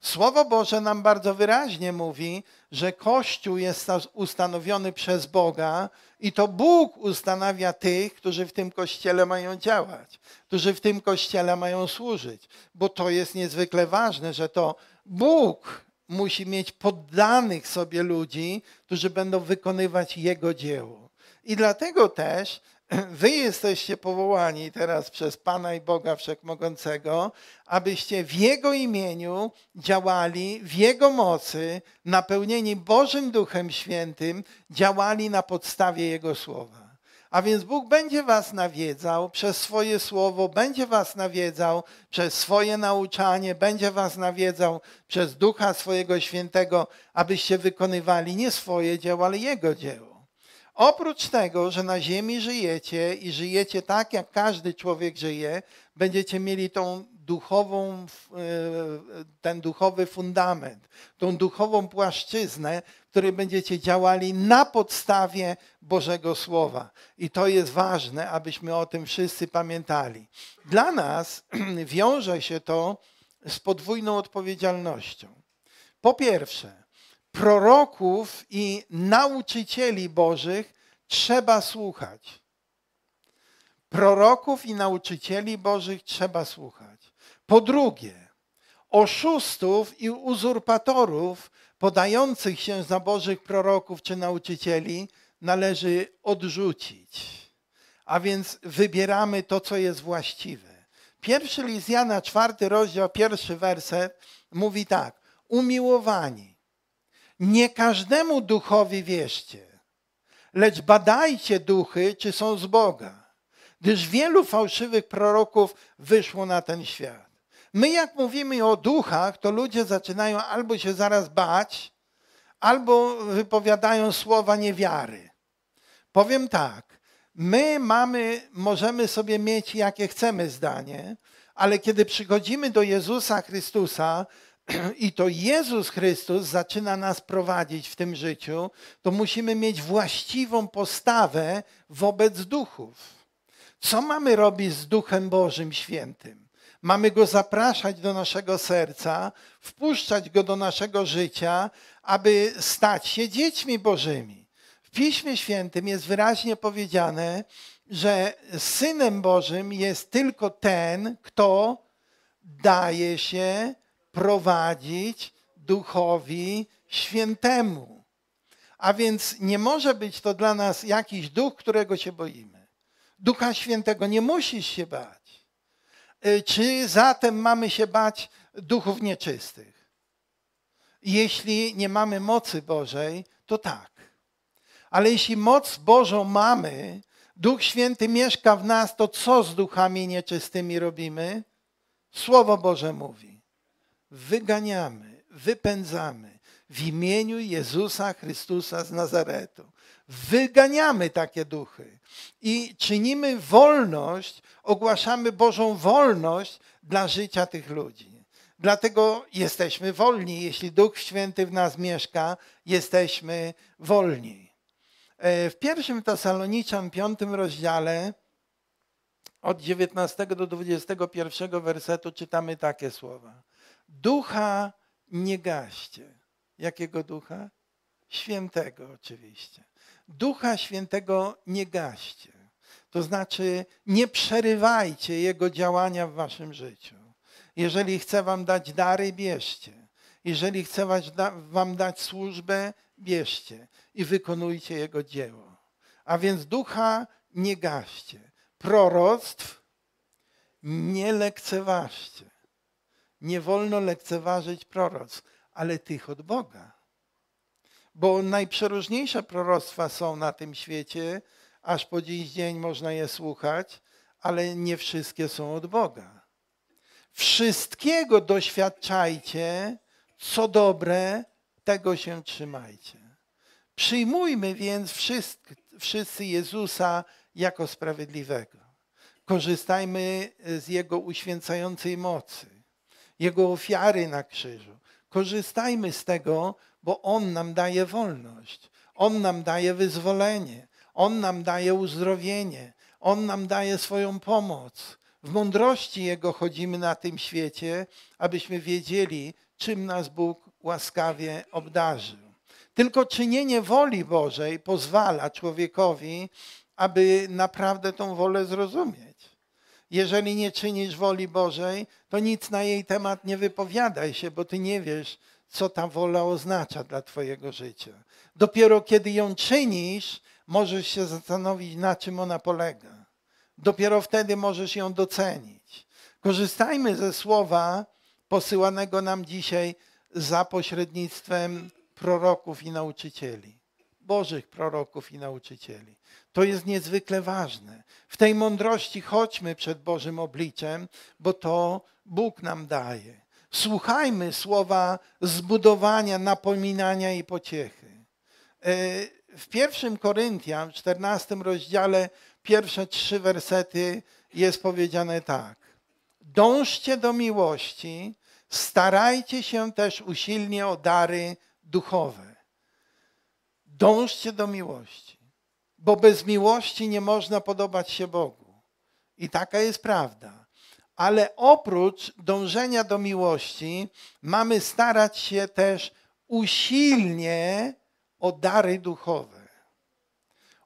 Słowo Boże nam bardzo wyraźnie mówi, że Kościół jest ustanowiony przez Boga i to Bóg ustanawia tych, którzy w tym Kościele mają działać, którzy w tym Kościele mają służyć, bo to jest niezwykle ważne, że to Bóg musi mieć poddanych sobie ludzi, którzy będą wykonywać Jego dzieło. I dlatego też Wy jesteście powołani teraz przez Pana i Boga Wszechmogącego, abyście w Jego imieniu działali, w Jego mocy, napełnieni Bożym Duchem Świętym, działali na podstawie Jego słowa. A więc Bóg będzie was nawiedzał przez swoje słowo, będzie was nawiedzał przez swoje nauczanie, będzie was nawiedzał przez Ducha swojego Świętego, abyście wykonywali nie swoje dzieło, ale Jego dzieło. Oprócz tego, że na ziemi żyjecie i żyjecie tak, jak każdy człowiek żyje, będziecie mieli tą duchową, e, ten duchowy fundament, tą duchową płaszczyznę, w której będziecie działali na podstawie Bożego Słowa. I to jest ważne, abyśmy o tym wszyscy pamiętali. Dla nas wiąże się to z podwójną odpowiedzialnością. Po pierwsze, proroków i nauczycieli Bożych trzeba słuchać. Proroków i nauczycieli bożych trzeba słuchać. Po drugie, oszustów i uzurpatorów podających się za bożych proroków czy nauczycieli należy odrzucić. A więc wybieramy to, co jest właściwe. Pierwszy list Jana, czwarty rozdział, pierwszy werset mówi tak. Umiłowani, nie każdemu duchowi wierzcie, lecz badajcie duchy, czy są z Boga, gdyż wielu fałszywych proroków wyszło na ten świat. My jak mówimy o duchach, to ludzie zaczynają albo się zaraz bać, albo wypowiadają słowa niewiary. Powiem tak, my mamy, możemy sobie mieć jakie chcemy zdanie, ale kiedy przychodzimy do Jezusa Chrystusa i to Jezus Chrystus zaczyna nas prowadzić w tym życiu, to musimy mieć właściwą postawę wobec duchów. Co mamy robić z Duchem Bożym Świętym? Mamy go zapraszać do naszego serca, wpuszczać go do naszego życia, aby stać się dziećmi Bożymi. W Piśmie Świętym jest wyraźnie powiedziane, że synem Bożym jest tylko ten, kto daje się prowadzić Duchowi Świętemu. A więc nie może być to dla nas jakiś duch, którego się boimy. Ducha Świętego nie musisz się bać. Y, czy zatem mamy się bać duchów nieczystych? Jeśli nie mamy mocy Bożej, to tak. Ale jeśli moc Bożą mamy, Duch Święty mieszka w nas, to co z duchami nieczystymi robimy? Słowo Boże mówi. Wyganiamy, wypędzamy w imieniu Jezusa Chrystusa z Nazaretu. Wyganiamy takie duchy i czynimy wolność, ogłaszamy Bożą wolność dla życia tych ludzi. Dlatego jesteśmy wolni. Jeśli Duch Święty w nas mieszka, jesteśmy wolni. E, w pierwszym Tesaloniczan, piątym rozdziale, od 19 do 21 wersetu czytamy takie słowa. Ducha nie gaście. Jakiego ducha? Świętego oczywiście. Ducha Świętego nie gaście. To znaczy nie przerywajcie Jego działania w waszym życiu. Jeżeli chce wam dać dary, bierzcie. Jeżeli chce wam dać służbę, bierzcie i wykonujcie Jego dzieło. A więc ducha nie gaście. Proroctw nie lekceważcie. Nie wolno lekceważyć proroctw, ale tych od Boga. Bo najprzeróżniejsze proroctwa są na tym świecie, aż po dziś dzień można je słuchać, ale nie wszystkie są od Boga. Wszystkiego doświadczajcie, co dobre, tego się trzymajcie. Przyjmujmy więc wszyscy, wszyscy Jezusa jako sprawiedliwego. Korzystajmy z Jego uświęcającej mocy, Jego ofiary na krzyżu. Korzystajmy z tego, bo On nam daje wolność, On nam daje wyzwolenie, On nam daje uzdrowienie, On nam daje swoją pomoc. W mądrości Jego chodzimy na tym świecie, abyśmy wiedzieli, czym nas Bóg łaskawie obdarzył. Tylko czynienie woli Bożej pozwala człowiekowi, aby naprawdę tą wolę zrozumieć. Jeżeli nie czynisz woli Bożej, to nic na jej temat nie wypowiadaj się, bo ty nie wiesz, co ta wola oznacza dla Twojego życia. Dopiero kiedy ją czynisz, możesz się zastanowić, na czym ona polega. Dopiero wtedy możesz ją docenić. Korzystajmy ze słowa posyłanego nam dzisiaj za pośrednictwem proroków i nauczycieli. Bożych proroków i nauczycieli. To jest niezwykle ważne. W tej mądrości chodźmy przed Bożym obliczem, bo to Bóg nam daje. Słuchajmy słowa zbudowania, napominania i pociechy. E, w pierwszym Koryntian, w 14 rozdziale, pierwsze trzy wersety jest powiedziane tak. Dążcie do miłości, starajcie się też usilnie o dary duchowe. Dążcie do miłości, bo bez miłości nie można podobać się Bogu. I taka jest prawda. Ale oprócz dążenia do miłości, mamy starać się też usilnie o dary duchowe.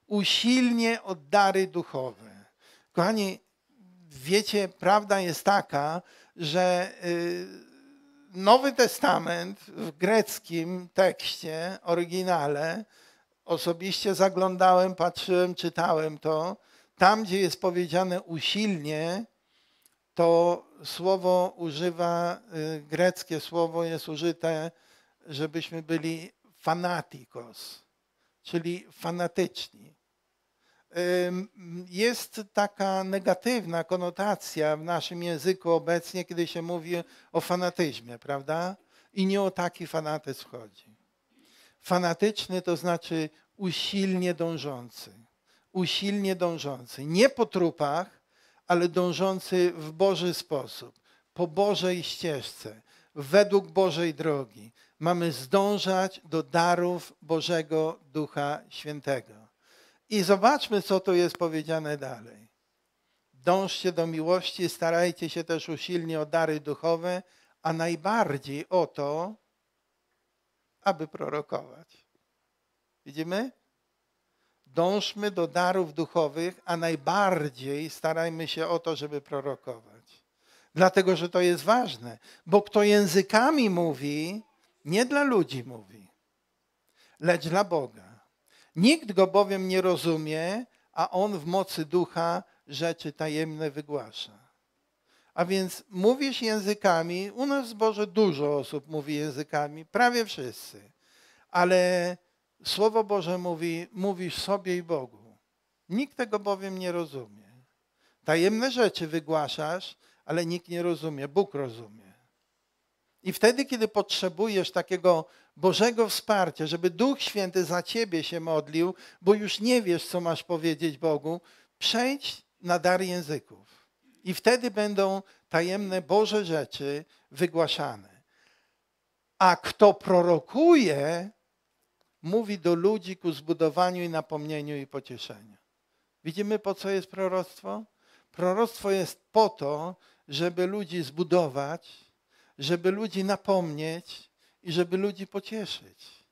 Usilnie o dary duchowe. Kochani, wiecie, prawda jest taka, że y, Nowy Testament w greckim tekście, oryginale, osobiście zaglądałem, patrzyłem, czytałem to. Tam, gdzie jest powiedziane usilnie, to słowo używa, y, greckie słowo jest użyte, żebyśmy byli fanatikos, czyli fanatyczni. Jest taka negatywna konotacja w naszym języku obecnie, kiedy się mówi o fanatyzmie, prawda? I nie o taki fanatyzm chodzi. Fanatyczny to znaczy usilnie dążący. Usilnie dążący. Nie po trupach, ale dążący w Boży sposób, po Bożej ścieżce, według Bożej drogi. Mamy zdążać do darów Bożego Ducha Świętego. I zobaczmy, co tu jest powiedziane dalej. Dążcie do miłości, starajcie się też usilnie o dary duchowe, a najbardziej o to, aby prorokować. Widzimy? Dążmy do darów duchowych, a najbardziej starajmy się o to, żeby prorokować. Dlatego, że to jest ważne, bo kto językami mówi, nie dla ludzi mówi, lecz dla Boga. Nikt go bowiem nie rozumie, a on w mocy ducha rzeczy tajemne wygłasza. A więc mówisz językami, u nas w zborze dużo osób mówi językami, prawie wszyscy, ale Słowo Boże mówi, mówisz sobie i Bogu. Nikt tego bowiem nie rozumie. Tajemne rzeczy wygłaszasz, ale nikt nie rozumie, Bóg rozumie. I wtedy, kiedy potrzebujesz takiego Bożego wsparcia, żeby Duch Święty za ciebie się modlił, bo już nie wiesz, co masz powiedzieć Bogu, przejdź na dar języków. I wtedy będą tajemne Boże rzeczy wygłaszane. A kto prorokuje, mówi do ludzi ku zbudowaniu i napomnieniu i pocieszeniu. Widzimy, po co jest proroctwo? Proroctwo jest po to, żeby ludzi zbudować, żeby ludzi napomnieć i żeby ludzi pocieszyć.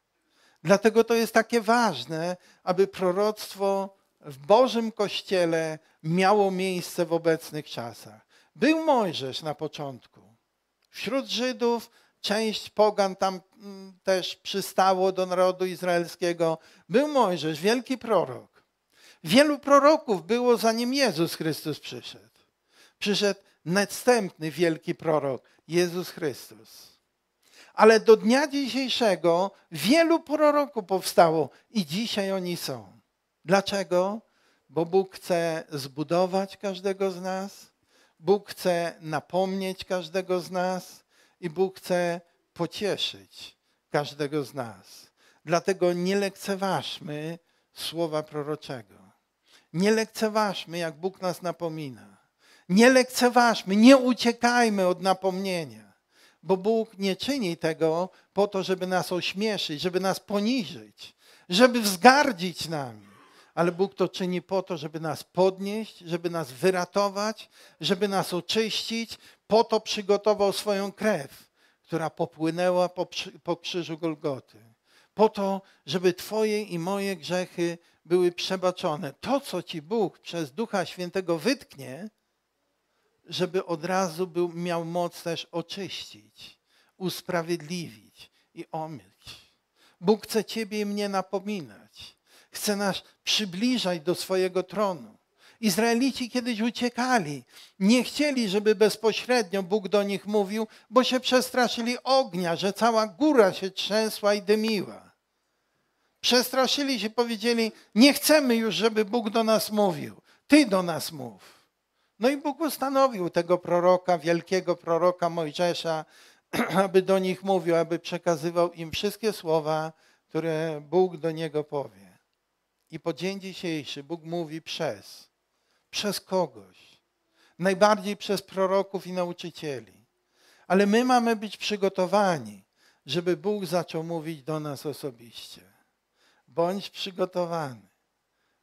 Dlatego to jest takie ważne, aby proroctwo w Bożym Kościele miało miejsce w obecnych czasach. Był Mojżesz na początku. Wśród Żydów część pogan tam mm, też przystało do narodu izraelskiego. Był Mojżesz, wielki prorok. Wielu proroków było zanim Jezus Chrystus przyszedł. Przyszedł następny wielki prorok, Jezus Chrystus. Ale do dnia dzisiejszego wielu proroków powstało i dzisiaj oni są. Dlaczego? Bo Bóg chce zbudować każdego z nas, Bóg chce napomnieć każdego z nas i Bóg chce pocieszyć każdego z nas. Dlatego nie lekceważmy słowa proroczego. Nie lekceważmy, jak Bóg nas napomina. Nie lekceważmy, nie uciekajmy od napomnienia, bo Bóg nie czyni tego po to, żeby nas ośmieszyć, żeby nas poniżyć, żeby wzgardzić nami. Ale Bóg to czyni po to, żeby nas podnieść, żeby nas wyratować, żeby nas oczyścić. Po to przygotował swoją krew, która popłynęła po, po krzyżu Golgoty. Po to, żeby Twoje i moje grzechy były przebaczone. To, co Ci Bóg przez Ducha Świętego wytknie, żeby od razu był, miał moc też oczyścić, usprawiedliwić i omyć. Bóg chce Ciebie i mnie napominać. Chce nas przybliżać do swojego tronu. Izraelici kiedyś uciekali. Nie chcieli, żeby bezpośrednio Bóg do nich mówił, bo się przestraszyli ognia, że cała góra się trzęsła i dymiła. Przestraszyli się, powiedzieli: Nie chcemy już, żeby Bóg do nas mówił. Ty do nas mów. No i Bóg ustanowił tego proroka, wielkiego proroka Mojżesza, aby do nich mówił, aby przekazywał im wszystkie słowa, które Bóg do niego powie. I po dzień dzisiejszy Bóg mówi przez, przez kogoś. Najbardziej przez proroków i nauczycieli. Ale my mamy być przygotowani, żeby Bóg zaczął mówić do nas osobiście. Bądź przygotowany,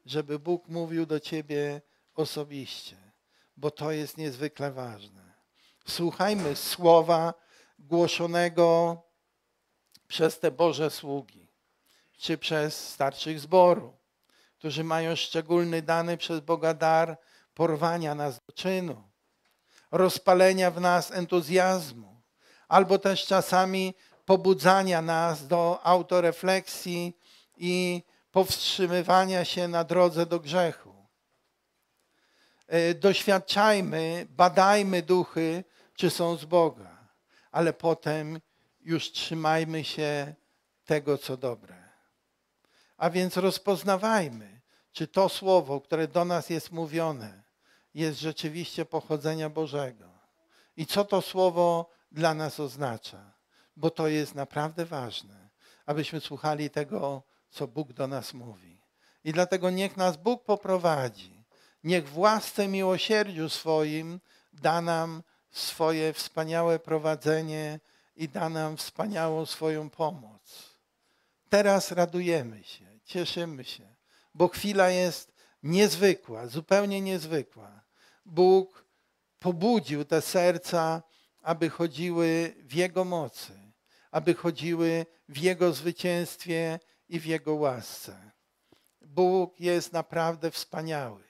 żeby Bóg mówił do ciebie osobiście, bo to jest niezwykle ważne. Słuchajmy słowa głoszonego przez te Boże sługi, czy przez starszych zboru, którzy mają szczególny dany przez Boga dar porwania nas do czynu, rozpalenia w nas entuzjazmu, albo też czasami pobudzania nas do autorefleksji i powstrzymywania się na drodze do grzechu. E, Doświadczajmy, badajmy duchy, czy są z Boga, ale potem już trzymajmy się tego, co dobre. A więc rozpoznawajmy, czy to słowo, które do nas jest mówione, jest rzeczywiście pochodzenia Bożego. I co to słowo dla nas oznacza? Bo to jest naprawdę ważne, abyśmy słuchali tego, co Bóg do nas mówi. I dlatego niech nas Bóg poprowadzi. Niech w łasce miłosierdziu swoim da nam swoje wspaniałe prowadzenie i da nam wspaniałą swoją pomoc. Teraz radujemy się, cieszymy się, bo chwila jest niezwykła, zupełnie niezwykła. Bóg pobudził te serca, aby chodziły w Jego mocy, aby chodziły w Jego zwycięstwie i w Jego łasce. Bóg jest naprawdę wspaniały.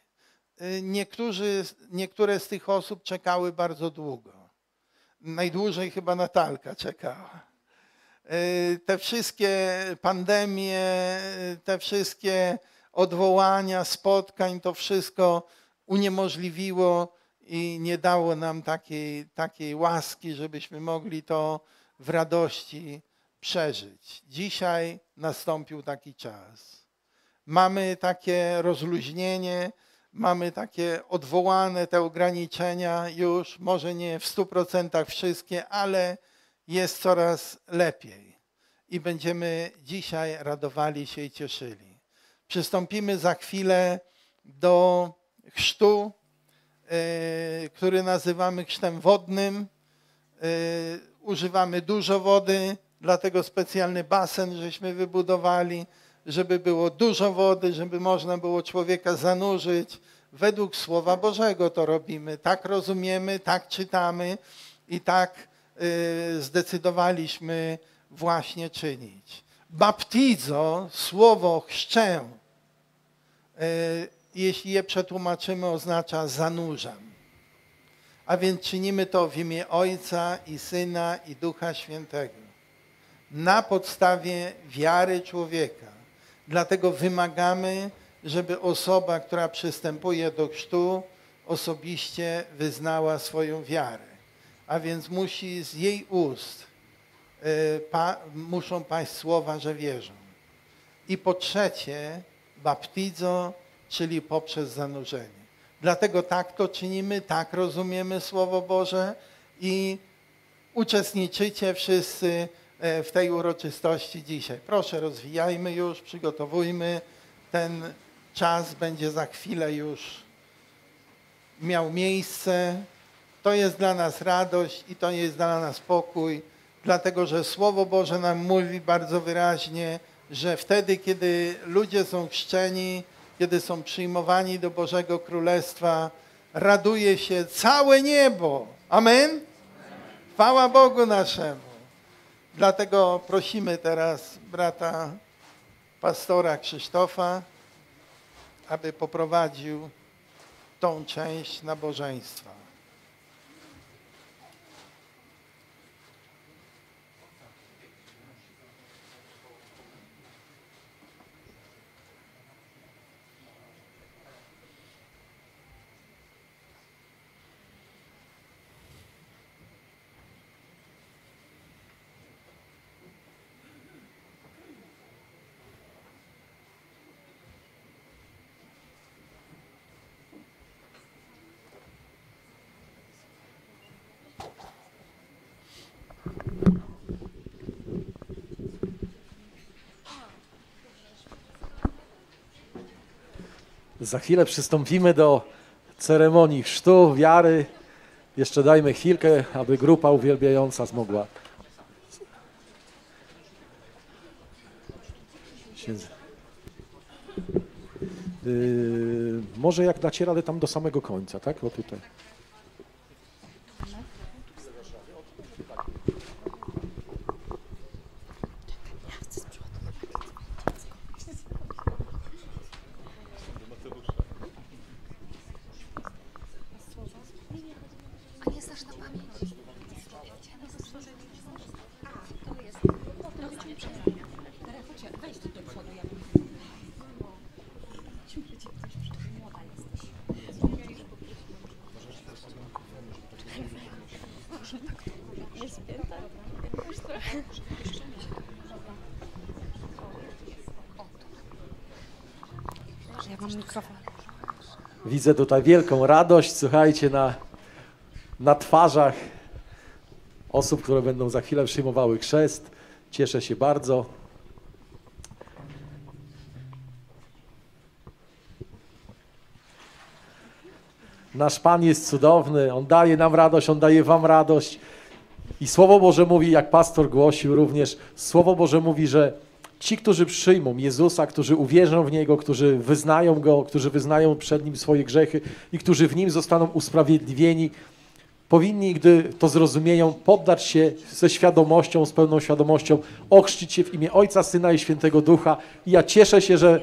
Y, Niektórzy, niektóre z tych osób czekały bardzo długo. Najdłużej chyba Natalka czekała. Y, Te wszystkie pandemie, y, te wszystkie odwołania, spotkań, to wszystko uniemożliwiło i nie dało nam takiej, takiej łaski, żebyśmy mogli to w radości przeżyć. Dzisiaj nastąpił taki czas. Mamy takie rozluźnienie, mamy takie odwołane te ograniczenia już, może nie w stu procentach wszystkie, ale jest coraz lepiej. I będziemy dzisiaj radowali się i cieszyli. Przystąpimy za chwilę do chrztu, e, który nazywamy chrztem wodnym. E, Używamy dużo wody, dlatego specjalny basen żeśmy wybudowali, żeby było dużo wody, żeby można było człowieka zanurzyć. Według Słowa Bożego to robimy. Tak rozumiemy, tak czytamy i tak zdecydowaliśmy właśnie czynić. Baptizo, słowo chrzczę, y, jeśli je przetłumaczymy, oznacza zanurzam. A więc czynimy to w imię Ojca i Syna i Ducha Świętego. Na podstawie wiary człowieka. Dlatego wymagamy, żeby osoba, która przystępuje do chrztu, osobiście wyznała swoją wiarę. A więc musi z jej ust, y, pa, muszą paść słowa, że wierzą. I po trzecie, baptizo, czyli poprzez zanurzenie. Dlatego tak to czynimy, tak rozumiemy Słowo Boże i uczestniczycie wszyscy e, w tej uroczystości dzisiaj. Proszę, rozwijajmy już, przygotowujmy. Ten czas będzie za chwilę już miał miejsce. To jest dla nas radość i to jest dla nas pokój, dlatego że Słowo Boże nam mówi bardzo wyraźnie, że wtedy, kiedy ludzie są chrzczeni, kiedy są przyjmowani do Bożego Królestwa, raduje się całe niebo. Amen? Chwała Bogu naszemu. Dlatego prosimy teraz brata pastora Krzysztofa, aby poprowadził tą część nabożeństwa. Za chwilę przystąpimy do ceremonii chrztu, wiary. Jeszcze dajmy chwilkę, aby grupa uwielbiająca zmogła się... Yy, może jak dacie radę tam do samego końca, tak? O tutaj. Ja mam mikrofon. Widzę tutaj wielką radość, słuchajcie, na, na twarzach osób, które będą za chwilę przyjmowały chrzest. Cieszę się bardzo. Nasz Pan jest cudowny, On daje nam radość, On daje Wam radość. I Słowo Boże mówi, jak pastor głosił również, Słowo Boże mówi, że ci, którzy przyjmą Jezusa, którzy uwierzą w Niego, którzy wyznają Go, którzy wyznają przed Nim swoje grzechy i którzy w Nim zostaną usprawiedliwieni, powinni, gdy to zrozumieją, poddać się ze świadomością, z pełną świadomością, ochrzcić się w imię Ojca, Syna i Świętego Ducha. I ja cieszę się, że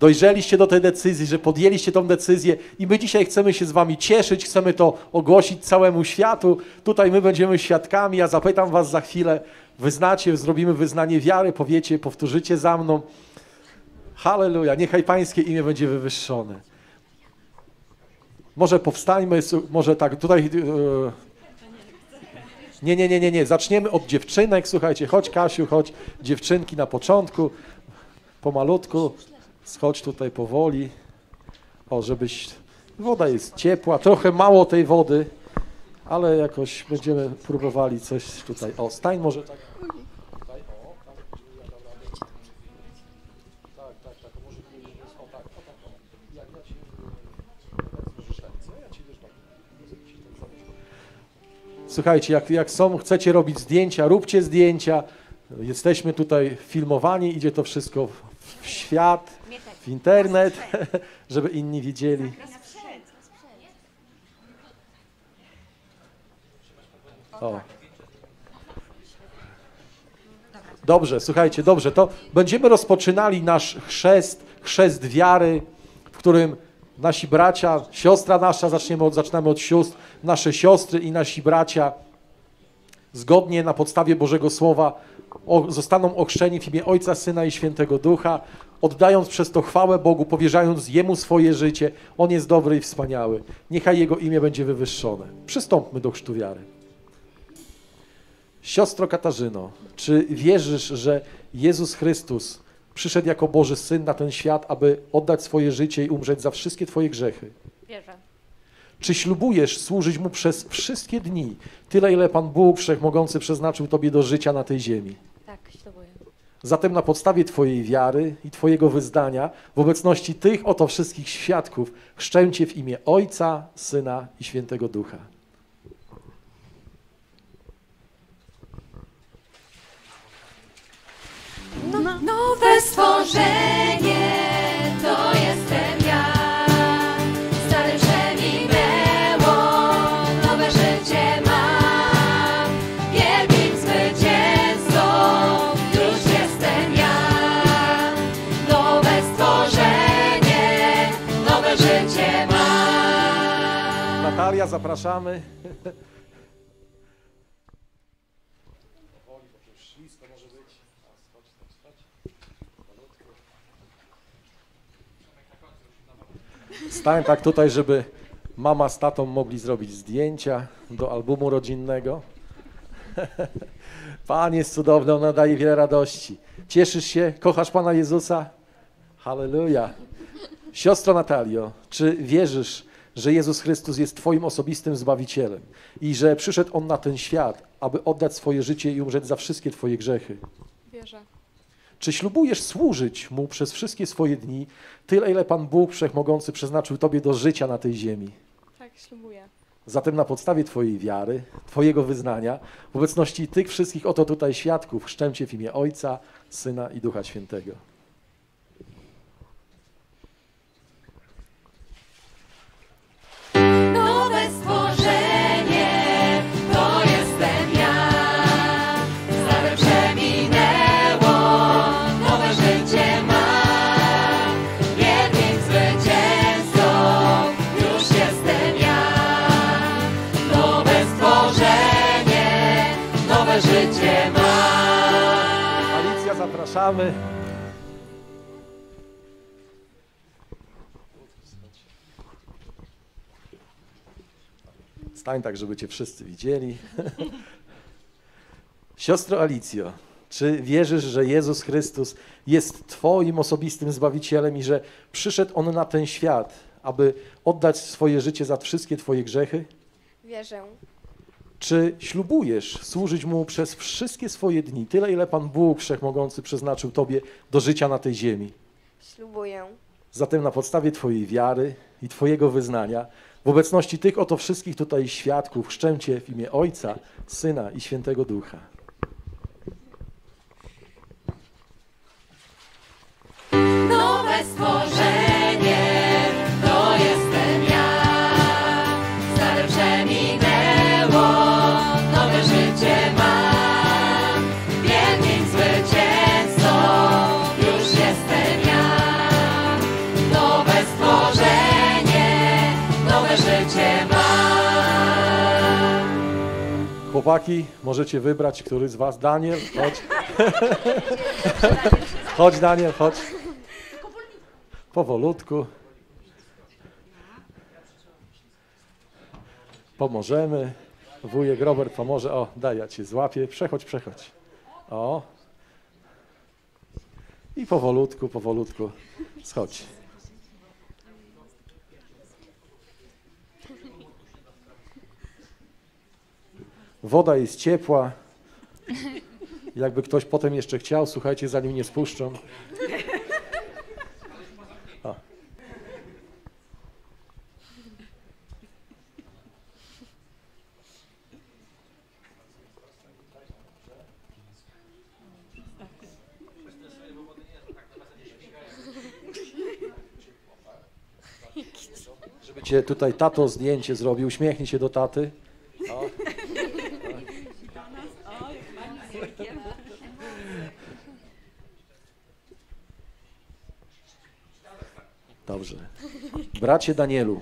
dojrzeliście do tej decyzji, że podjęliście tą decyzję i my dzisiaj chcemy się z wami cieszyć, chcemy to ogłosić całemu światu. Tutaj my będziemy świadkami, ja zapytam was za chwilę, wyznacie, zrobimy wyznanie wiary, powiecie, powtórzycie za mną. Halleluja, niechaj pańskie imię będzie wywyższone. Może powstańmy, może tak, tutaj... e, Nie, nie, nie, nie, nie, zaczniemy od dziewczynek, słuchajcie, chodź Kasiu, chodź, dziewczynki na początku, pomalutku. Schodź tutaj powoli. O, żebyś. Woda jest ciepła, trochę mało tej wody, ale jakoś będziemy próbowali coś tutaj. O, stań może tak. Słuchajcie, jak, jak są, chcecie robić zdjęcia, róbcie zdjęcia. Jesteśmy tutaj filmowani, idzie to wszystko w świat, w internet, żeby inni widzieli. O. Dobrze, słuchajcie, dobrze, to będziemy rozpoczynali nasz chrzest, chrzest wiary, w którym nasi bracia, siostra nasza, zaczniemy od, zaczynamy od sióstr, nasze siostry i nasi bracia zgodnie na podstawie Bożego Słowa o, zostaną ochrzczeni w imię Ojca, Syna i Świętego Ducha, oddając przez to chwałę Bogu, powierzając Jemu swoje życie. On jest dobry i wspaniały. Niechaj Jego imię będzie wywyższone. Przystąpmy do chrztu wiary. Siostro Katarzyno, czy wierzysz, że Jezus Chrystus przyszedł jako Boży Syn na ten świat, aby oddać swoje życie i umrzeć za wszystkie Twoje grzechy? Wierzę. Czy ślubujesz służyć Mu przez wszystkie dni, tyle ile Pan Bóg Wszechmogący przeznaczył Tobie do życia na tej ziemi? Tak, ślubuję. Zatem na podstawie Twojej wiary i Twojego wyznania, w obecności tych oto wszystkich świadków, chrzczę Cię w imię Ojca, Syna i Świętego Ducha. Nowe stworzenie to jestem ja. Stare przeminęło, nowe życie mam. Wielkim zwycięzcą już jestem ja. Nowe stworzenie, nowe życie mam. Natalia, zapraszamy. Stań tak tutaj, żeby mama z tatą mogli zrobić zdjęcia do albumu rodzinnego. Pan jest cudowny, on nadaje wiele radości. Cieszysz się? Kochasz Pana Jezusa? Halleluja. Siostro Natalio, czy wierzysz, że Jezus Chrystus jest Twoim osobistym Zbawicielem i że przyszedł On na ten świat, aby oddać swoje życie i umrzeć za wszystkie Twoje grzechy? Wierzę. Czy ślubujesz służyć Mu przez wszystkie swoje dni, tyle ile Pan Bóg Wszechmogący przeznaczył Tobie do życia na tej ziemi? Tak, ślubuję. Zatem na podstawie Twojej wiary, Twojego wyznania, w obecności tych wszystkich oto tutaj świadków, chrzczę Cię w imię Ojca, Syna i Ducha Świętego. Nowe stworzenie Zapraszamy. Stań tak, żeby Cię wszyscy widzieli. Siostro Alicjo, czy wierzysz, że Jezus Chrystus jest Twoim osobistym Zbawicielem i że przyszedł On na ten świat, aby oddać swoje życie za wszystkie Twoje grzechy? Wierzę. Czy ślubujesz służyć Mu przez wszystkie swoje dni, tyle ile Pan Bóg Wszechmogący przeznaczył Tobie do życia na tej ziemi? Ślubuję. Zatem na podstawie Twojej wiary i Twojego wyznania, w obecności tych oto wszystkich tutaj świadków, chrzczę Cię w imię Ojca, Syna i Świętego Ducha. Nowe stworzenie, Chłopaki, możecie wybrać, który z Was. Daniel, chodź. chodź, Daniel, chodź. Powolutku. Pomożemy. Wujek Robert pomoże. O, daj, ja Cię złapię. Przechodź, przechodź. O. I powolutku, powolutku. Schodź. Woda jest ciepła. Jakby ktoś potem jeszcze chciał, słuchajcie, zanim nie spuszczą. O. Żeby cię tutaj tato zdjęcie zrobił, uśmiechnij się do taty. Dobrze. Bracie Danielu,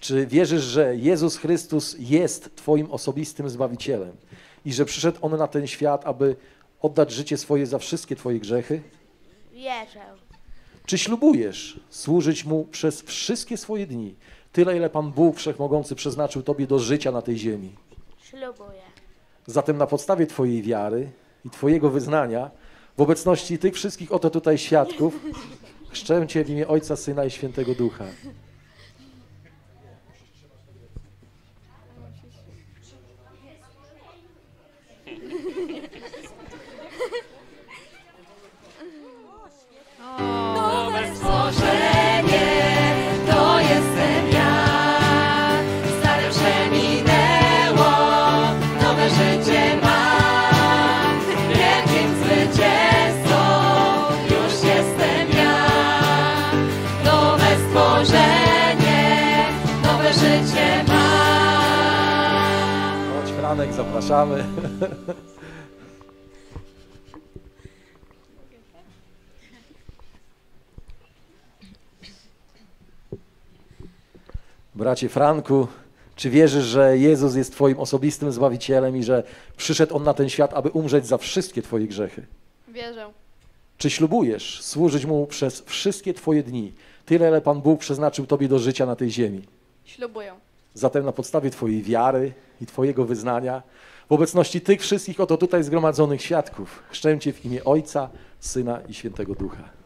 czy wierzysz, że Jezus Chrystus jest Twoim osobistym Zbawicielem i że przyszedł On na ten świat, aby oddać życie swoje za wszystkie Twoje grzechy? Wierzę. Czy ślubujesz służyć Mu przez wszystkie swoje dni, tyle ile Pan Bóg Wszechmogący przeznaczył Tobie do życia na tej ziemi? Ślubuję. Zatem na podstawie Twojej wiary i Twojego wyznania, w obecności tych wszystkich oto tutaj świadków, chrzczę Cię w imię Ojca, Syna i Świętego Ducha. Zapraszamy. Bracie Franku, czy wierzysz, że Jezus jest Twoim osobistym Zbawicielem i że przyszedł On na ten świat, aby umrzeć za wszystkie Twoje grzechy? Wierzę. Czy ślubujesz służyć Mu przez wszystkie Twoje dni, tyle ile Pan Bóg przeznaczył Tobie do życia na tej ziemi? Ślubuję. Zatem na podstawie Twojej wiary i Twojego wyznania, w obecności tych wszystkich oto tutaj zgromadzonych świadków, chrzczę Cię w imię Ojca, Syna i Świętego Ducha.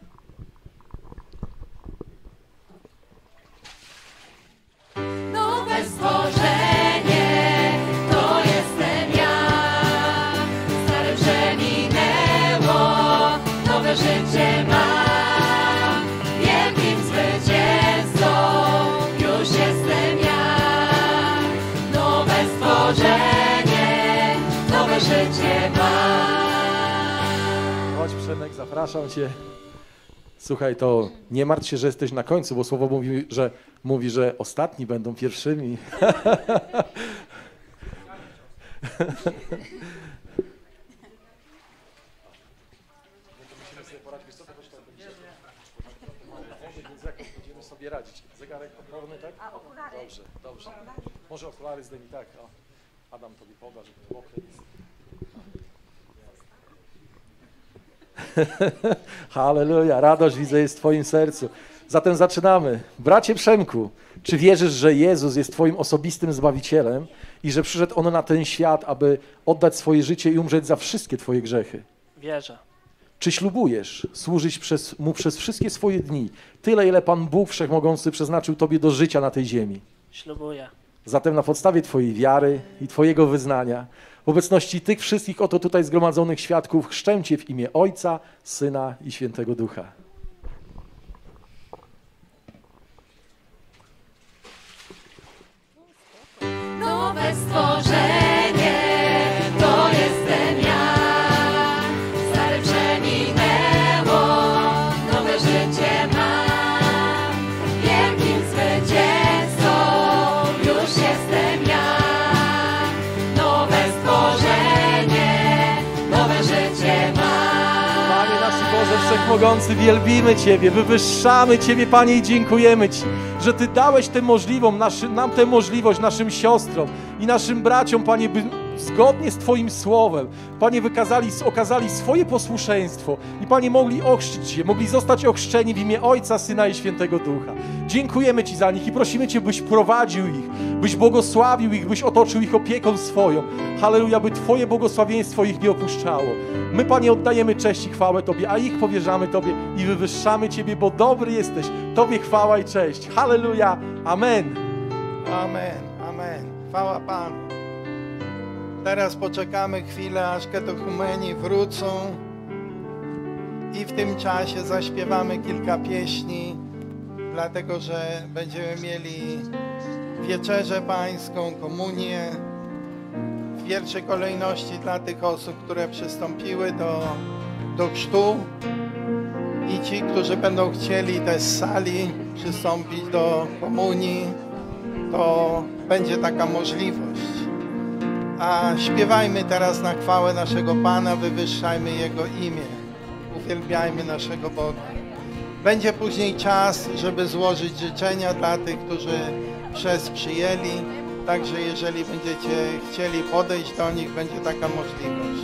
Przemek, zapraszam Cię. Słuchaj, to nie martw się, że jesteś na końcu, bo słowo mówi, że, mówi, że ostatni będą pierwszymi. Sobie radzić. Zegarek tak? A, okulary. Dobrze, dobrze. Może okulary zdejmij, tak. O. Adam tobie poda, żeby to jest. Halleluja, radość widzę jest w Twoim sercu. Zatem zaczynamy. Bracie Przemku, czy wierzysz, że Jezus jest Twoim osobistym Zbawicielem i że przyszedł On na ten świat, aby oddać swoje życie i umrzeć za wszystkie Twoje grzechy. Wierzę. Czy ślubujesz służyć przez, Mu przez wszystkie swoje dni, tyle ile Pan Bóg Wszechmogący przeznaczył Tobie do życia na tej ziemi? Ślubuję. Zatem na podstawie Twojej wiary i Twojego wyznania, obecności tych wszystkich oto tutaj zgromadzonych świadków, chrzczę Cię w imię Ojca, Syna i Świętego Ducha. Nowe stworzenie Wszechmogący, wielbimy Ciebie, wywyższamy Ciebie, Panie, i dziękujemy Ci, że Ty dałeś tę nam tę możliwość, naszym siostrom i naszym braciom, Panie, by zgodnie z Twoim słowem, Panie, wykazali, okazali swoje posłuszeństwo i Panie, mogli ochrzcić się, mogli zostać ochrzczeni w imię Ojca, Syna i Świętego Ducha. Dziękujemy Ci za nich i prosimy Cię, byś prowadził ich, byś błogosławił ich, byś otoczył ich opieką swoją. Halleluja, by Twoje błogosławieństwo ich nie opuszczało. My, Panie, oddajemy cześć i chwałę Tobie, a ich powierzamy Tobie i wywyższamy Ciebie, bo dobry jesteś. Tobie chwała i cześć. Halleluja. Amen. Amen, amen. Chwała Panu. Teraz poczekamy chwilę, aż katechumeni wrócą. I w tym czasie zaśpiewamy kilka pieśni, dlatego że będziemy mieli wieczerzę pańską, komunię. W pierwszej kolejności dla tych osób, które przystąpiły do, do chrztu. I ci, którzy będą chcieli też z sali przystąpić do komunii to będzie taka możliwość. A śpiewajmy teraz na chwałę naszego Pana, wywyższajmy Jego imię, uwielbiajmy naszego Boga. Będzie później czas, żeby złożyć życzenia dla tych, którzy przez przyjęli. Także jeżeli będziecie chcieli podejść do nich, będzie taka możliwość.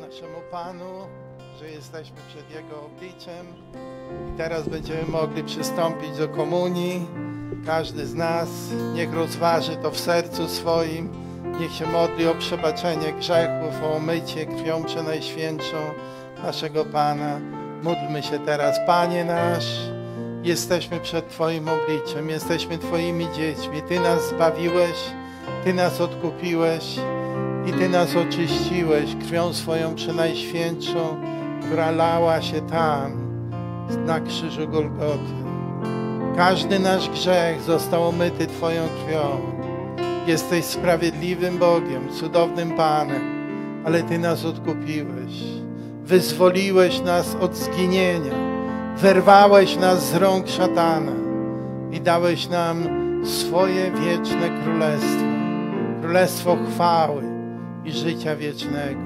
Naszemu Panu, że jesteśmy przed Jego obliczem i teraz będziemy mogli przystąpić do komunii. Każdy z nas niech rozważy to w sercu swoim, niech się modli o przebaczenie grzechów, o umycie krwią przenajświętszą naszego Pana. Módlmy się teraz, Panie nasz, jesteśmy przed Twoim obliczem, jesteśmy Twoimi dziećmi. Ty nas zbawiłeś, Ty nas odkupiłeś i Ty nas oczyściłeś krwią swoją przenajświętszą, która lała się tam na krzyżu Golgoty. Każdy nasz grzech został omyty Twoją krwią. Jesteś sprawiedliwym Bogiem, cudownym Panem, ale Ty nas odkupiłeś. Wyzwoliłeś nas od zginienia. Wyrwałeś nas z rąk szatana i dałeś nam swoje wieczne królestwo. Królestwo chwały i życia wiecznego.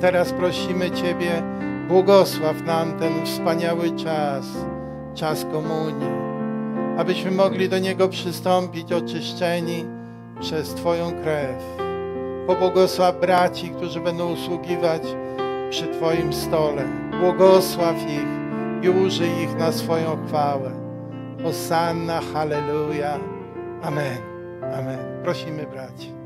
Teraz prosimy Ciebie, błogosław nam ten wspaniały czas, czas komunii, abyśmy mogli do niego przystąpić oczyszczeni przez Twoją krew. Pobłogosław braci, którzy będą usługiwać przy Twoim stole. Błogosław ich i użyj ich na swoją chwałę. Hosanna, halleluja. Amen. Amen. Prosimy braci.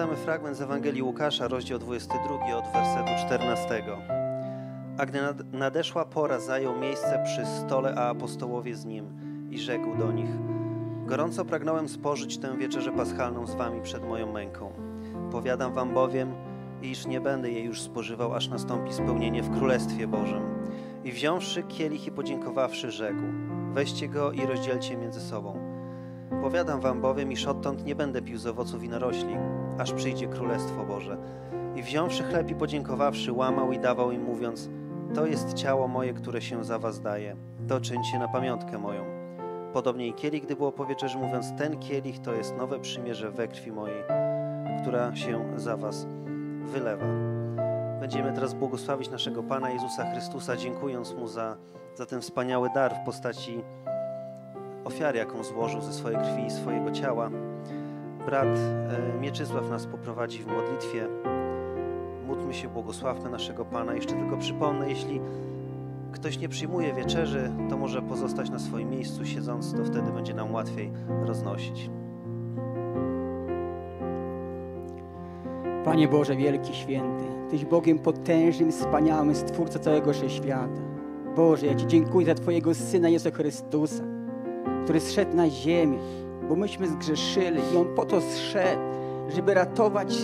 Przeczytamy fragment z Ewangelii Łukasza, rozdział 22, od wersetu 14. A gdy nad- nadeszła pora, zajął miejsce przy stole, a apostołowie z nim i rzekł do nich: Gorąco pragnąłem spożyć tę wieczerzę paschalną z wami przed moją męką. Powiadam wam bowiem, iż nie będę jej już spożywał, aż nastąpi spełnienie w Królestwie Bożym. I wziąwszy kielich i podziękowawszy, rzekł: Weźcie go i rozdzielcie między sobą. Powiadam wam bowiem, iż odtąd nie będę pił z owoców winorośli, aż przyjdzie Królestwo Boże. I wziąwszy chleb i podziękowawszy, łamał i dawał im, mówiąc, to jest ciało moje, które się za was daje. To czyńcie na pamiątkę moją. Podobnie i kielich, gdy było po wieczerzy, mówiąc, ten kielich to jest nowe przymierze we krwi mojej, która się za was wylewa. Będziemy teraz błogosławić naszego Pana Jezusa Chrystusa, dziękując Mu za, za ten wspaniały dar w postaci ofiary, jaką złożył ze swojej krwi i swojego ciała. Brat e, Mieczysław nas poprowadzi w modlitwie. Módlmy się, błogosławmy naszego Pana. Jeszcze tylko przypomnę, jeśli ktoś nie przyjmuje wieczerzy, to może pozostać na swoim miejscu siedząc, to wtedy będzie nam łatwiej roznosić. Panie Boże, wielki święty, Tyś Bogiem potężnym, wspaniałym, Stwórca całego wszechświata. Boże, ja Ci dziękuję za Twojego Syna Jezusa Chrystusa, który zszedł na ziemię, bo myśmy zgrzeszyli i On po to zszedł, żeby ratować,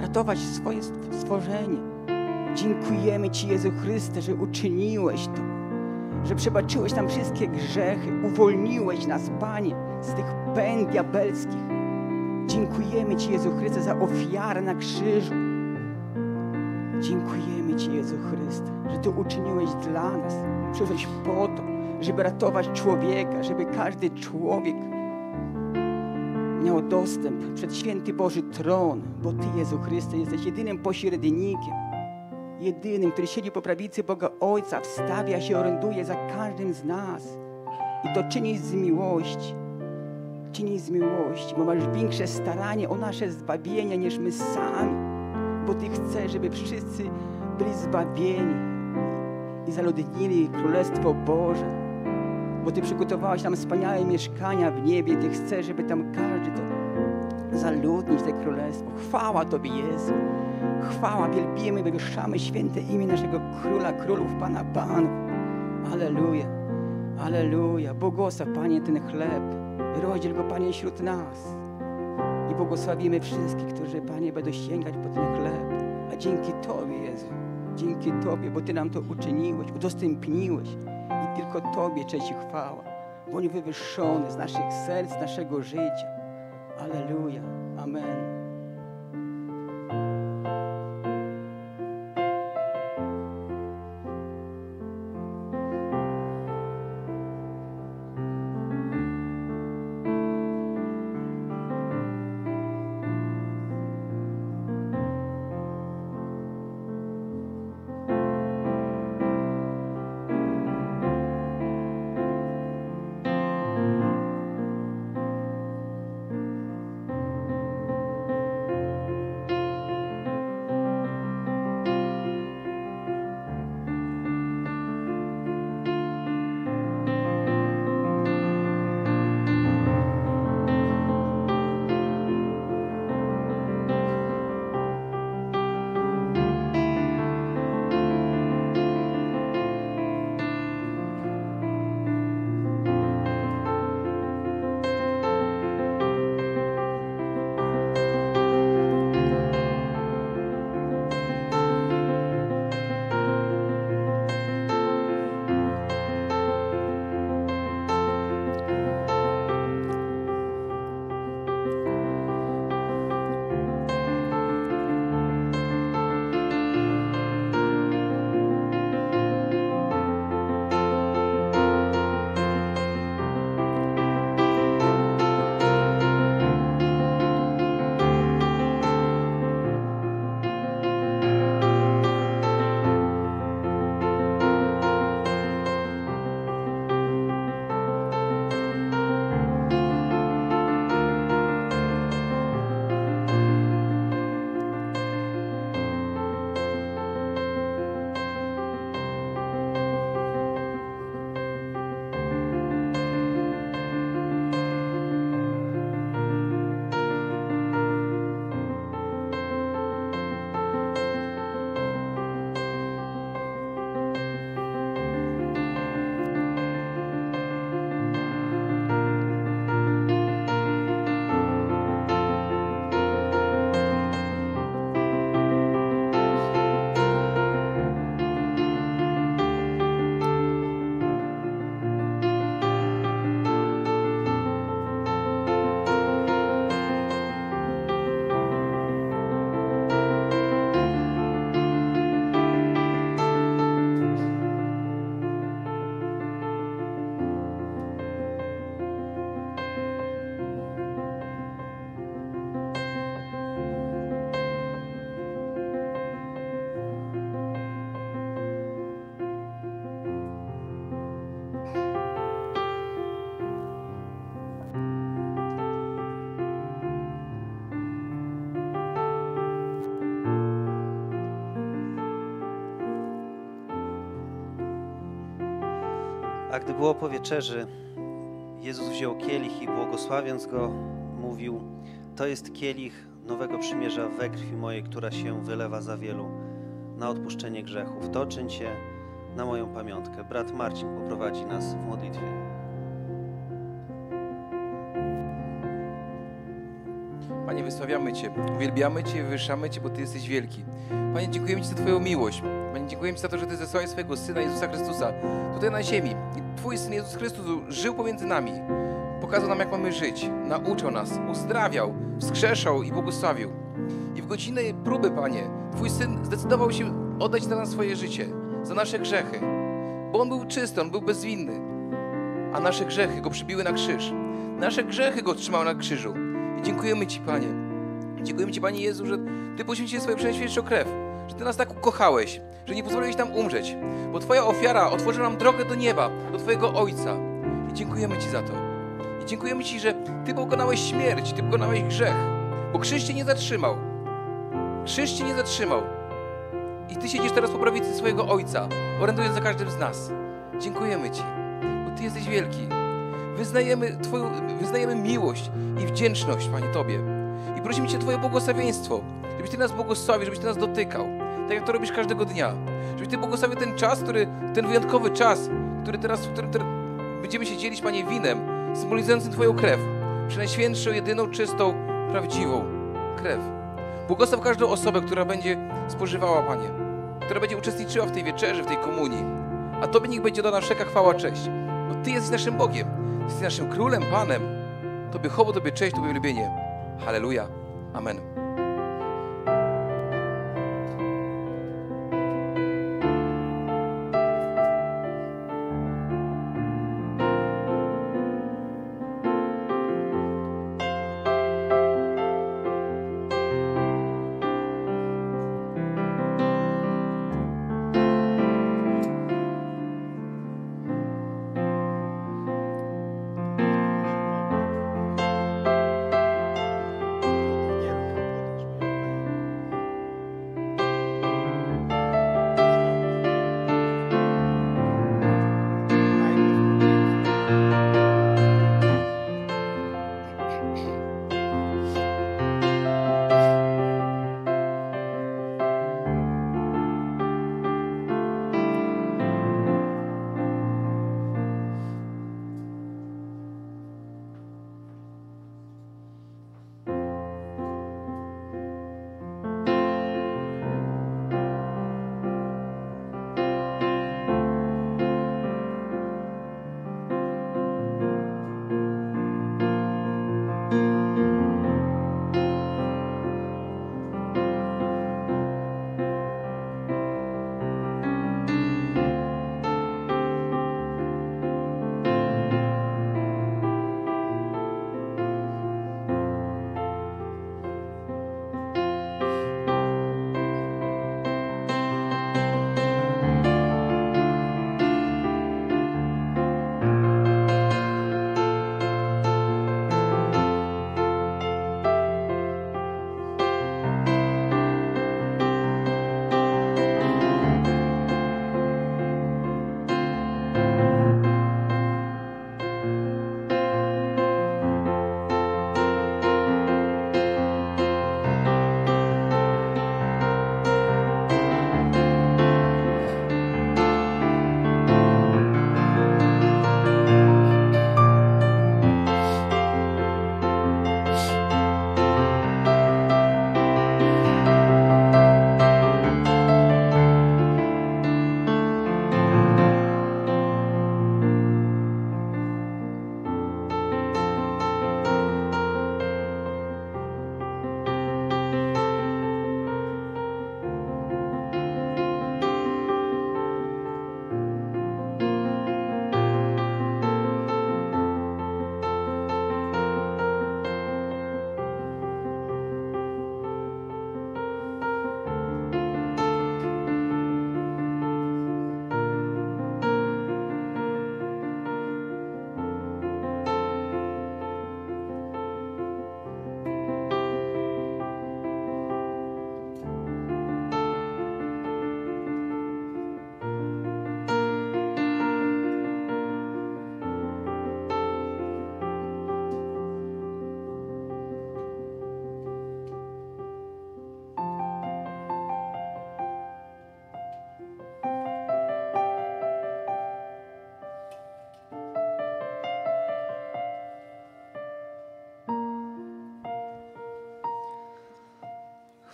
ratować swoje stw- stworzenie. Dziękujemy Ci, Jezu Chryste, że uczyniłeś to, że przebaczyłeś nam wszystkie grzechy, uwolniłeś nas, Panie, z tych pęd diabelskich. Dziękujemy Ci, Jezu Chryste, za ofiarę na krzyżu. Dziękujemy Ci, Jezu Chryste, że Ty uczyniłeś dla nas. Przyszłeś po to, żeby ratować człowieka, żeby każdy człowiek miał dostęp przed święty Boży tron, bo Ty, Jezu Chryste, jesteś jedynym pośrednikiem, jedynym, który siedzi po prawicy Boga Ojca, wstawia się, oręduje za każdym z nas. I to czyni z miłości czyni z miłości, bo masz większe staranie o nasze zbawienie niż my sami, bo Ty chcesz, żeby wszyscy byli zbawieni i zaludnili Królestwo Boże. Bo Ty przygotowałeś nam wspaniałe mieszkania w niebie. Ty chcesz, żeby tam każdy to zaludnić te królestwo. Chwała Tobie, Jezu. Chwała, wielbimy, wywyższamy święte imię naszego Króla Królów, Pana Panów. Aleluja, aleluja. Błogosław, Panie, ten chleb. Rozdziel go, Panie, wśród nas. I błogosławimy wszystkich, którzy, Panie, będą sięgać po ten chleb. A dzięki Tobie, Jezu, dzięki Tobie, bo Ty nam to uczyniłeś, udostępniłeś. Tylko Tobie cześć i chwała. Bądź wywyższony z naszych serc, z naszego życia. Aleluja. Amen. A gdy było po wieczerzy, Jezus wziął kielich i błogosławiąc go, mówił: To jest kielich nowego przymierza we krwi mojej, która się wylewa za wielu na odpuszczenie grzechów. To czyńcie na moją pamiątkę. Brat Marcin poprowadzi nas w modlitwie. Panie, wysławiamy Cię, uwielbiamy Cię, wywyższamy Cię, bo Ty jesteś wielki. Panie, dziękujemy Ci za Twoją miłość. Panie, dziękujemy Ci za to, że Ty zesłałeś swojego Syna Jezusa Chrystusa tutaj na ziemi. Twój Syn Jezus Chrystus żył pomiędzy nami. Pokazał nam, jak mamy żyć. Nauczył nas, uzdrawiał, wskrzeszał i błogosławił. I w godzinę próby, Panie, Twój Syn zdecydował się oddać za nas swoje życie, za nasze grzechy. Bo On był czysty, On był bezwinny. A nasze grzechy Go przybiły na krzyż. Nasze grzechy Go trzymały na krzyżu. I dziękujemy Ci, Panie. Dziękujemy Ci, Panie Jezu, że Ty poświęciłeś swoją przenświetczą krew, że Ty nas tak ukochałeś, że nie pozwoliłeś nam umrzeć, bo Twoja ofiara otworzyła nam drogę do nieba, do Twojego Ojca. I dziękujemy Ci za to. I dziękujemy Ci, że Ty pokonałeś śmierć, Ty pokonałeś grzech, bo krzyż Cię nie zatrzymał. Krzyż Cię nie zatrzymał. I Ty siedzisz teraz po prawicy swojego Ojca, orędując za każdym z nas. Dziękujemy Ci, bo Ty jesteś wielki. Wyznajemy, Twoją, wyznajemy miłość i wdzięczność, Panie, Tobie. I prosimy Cię Twoje błogosławieństwo, żebyś Ty nas błogosławił, żebyś Ty nas dotykał, tak jak to robisz każdego dnia. Żebyś Ty błogosławił ten czas, który, ten wyjątkowy czas, który teraz, w którym będziemy się dzielić, Panie, winem, symbolizującym Twoją krew. Przenajświętszą, jedyną, czystą, prawdziwą krew. Błogosław każdą osobę, która będzie spożywała, Panie, która będzie uczestniczyła w tej wieczerzy, w tej komunii. A Tobie niech będzie dana wszelka chwała, cześć. Bo Ty jesteś naszym Bogiem, jesteś naszym Królem, Panem. Tobie chłopo, Tobie cześć, Tobie lubienie. Halleluja. Amen.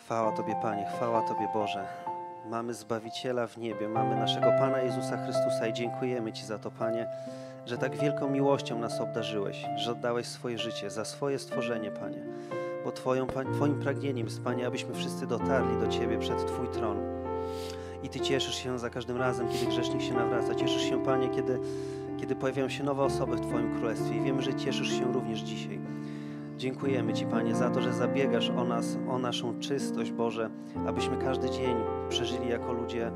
Chwała Tobie, Panie, chwała Tobie, Boże. Mamy Zbawiciela w niebie, mamy naszego Pana Jezusa Chrystusa i dziękujemy Ci za to, Panie, że tak wielką miłością nas obdarzyłeś, że oddałeś swoje życie za swoje stworzenie, Panie. Bo Twoją, Twoim pragnieniem jest, Panie, abyśmy wszyscy dotarli do Ciebie przed Twój tron. I Ty cieszysz się za każdym razem, kiedy grzesznik się nawraca. Cieszysz się, Panie, kiedy, kiedy pojawiają się nowe osoby w Twoim Królestwie. I wiemy, że cieszysz się również dzisiaj. Dziękujemy Ci, Panie, za to, że zabiegasz o nas, o naszą czystość, Boże, abyśmy każdy dzień przeżyli jako ludzie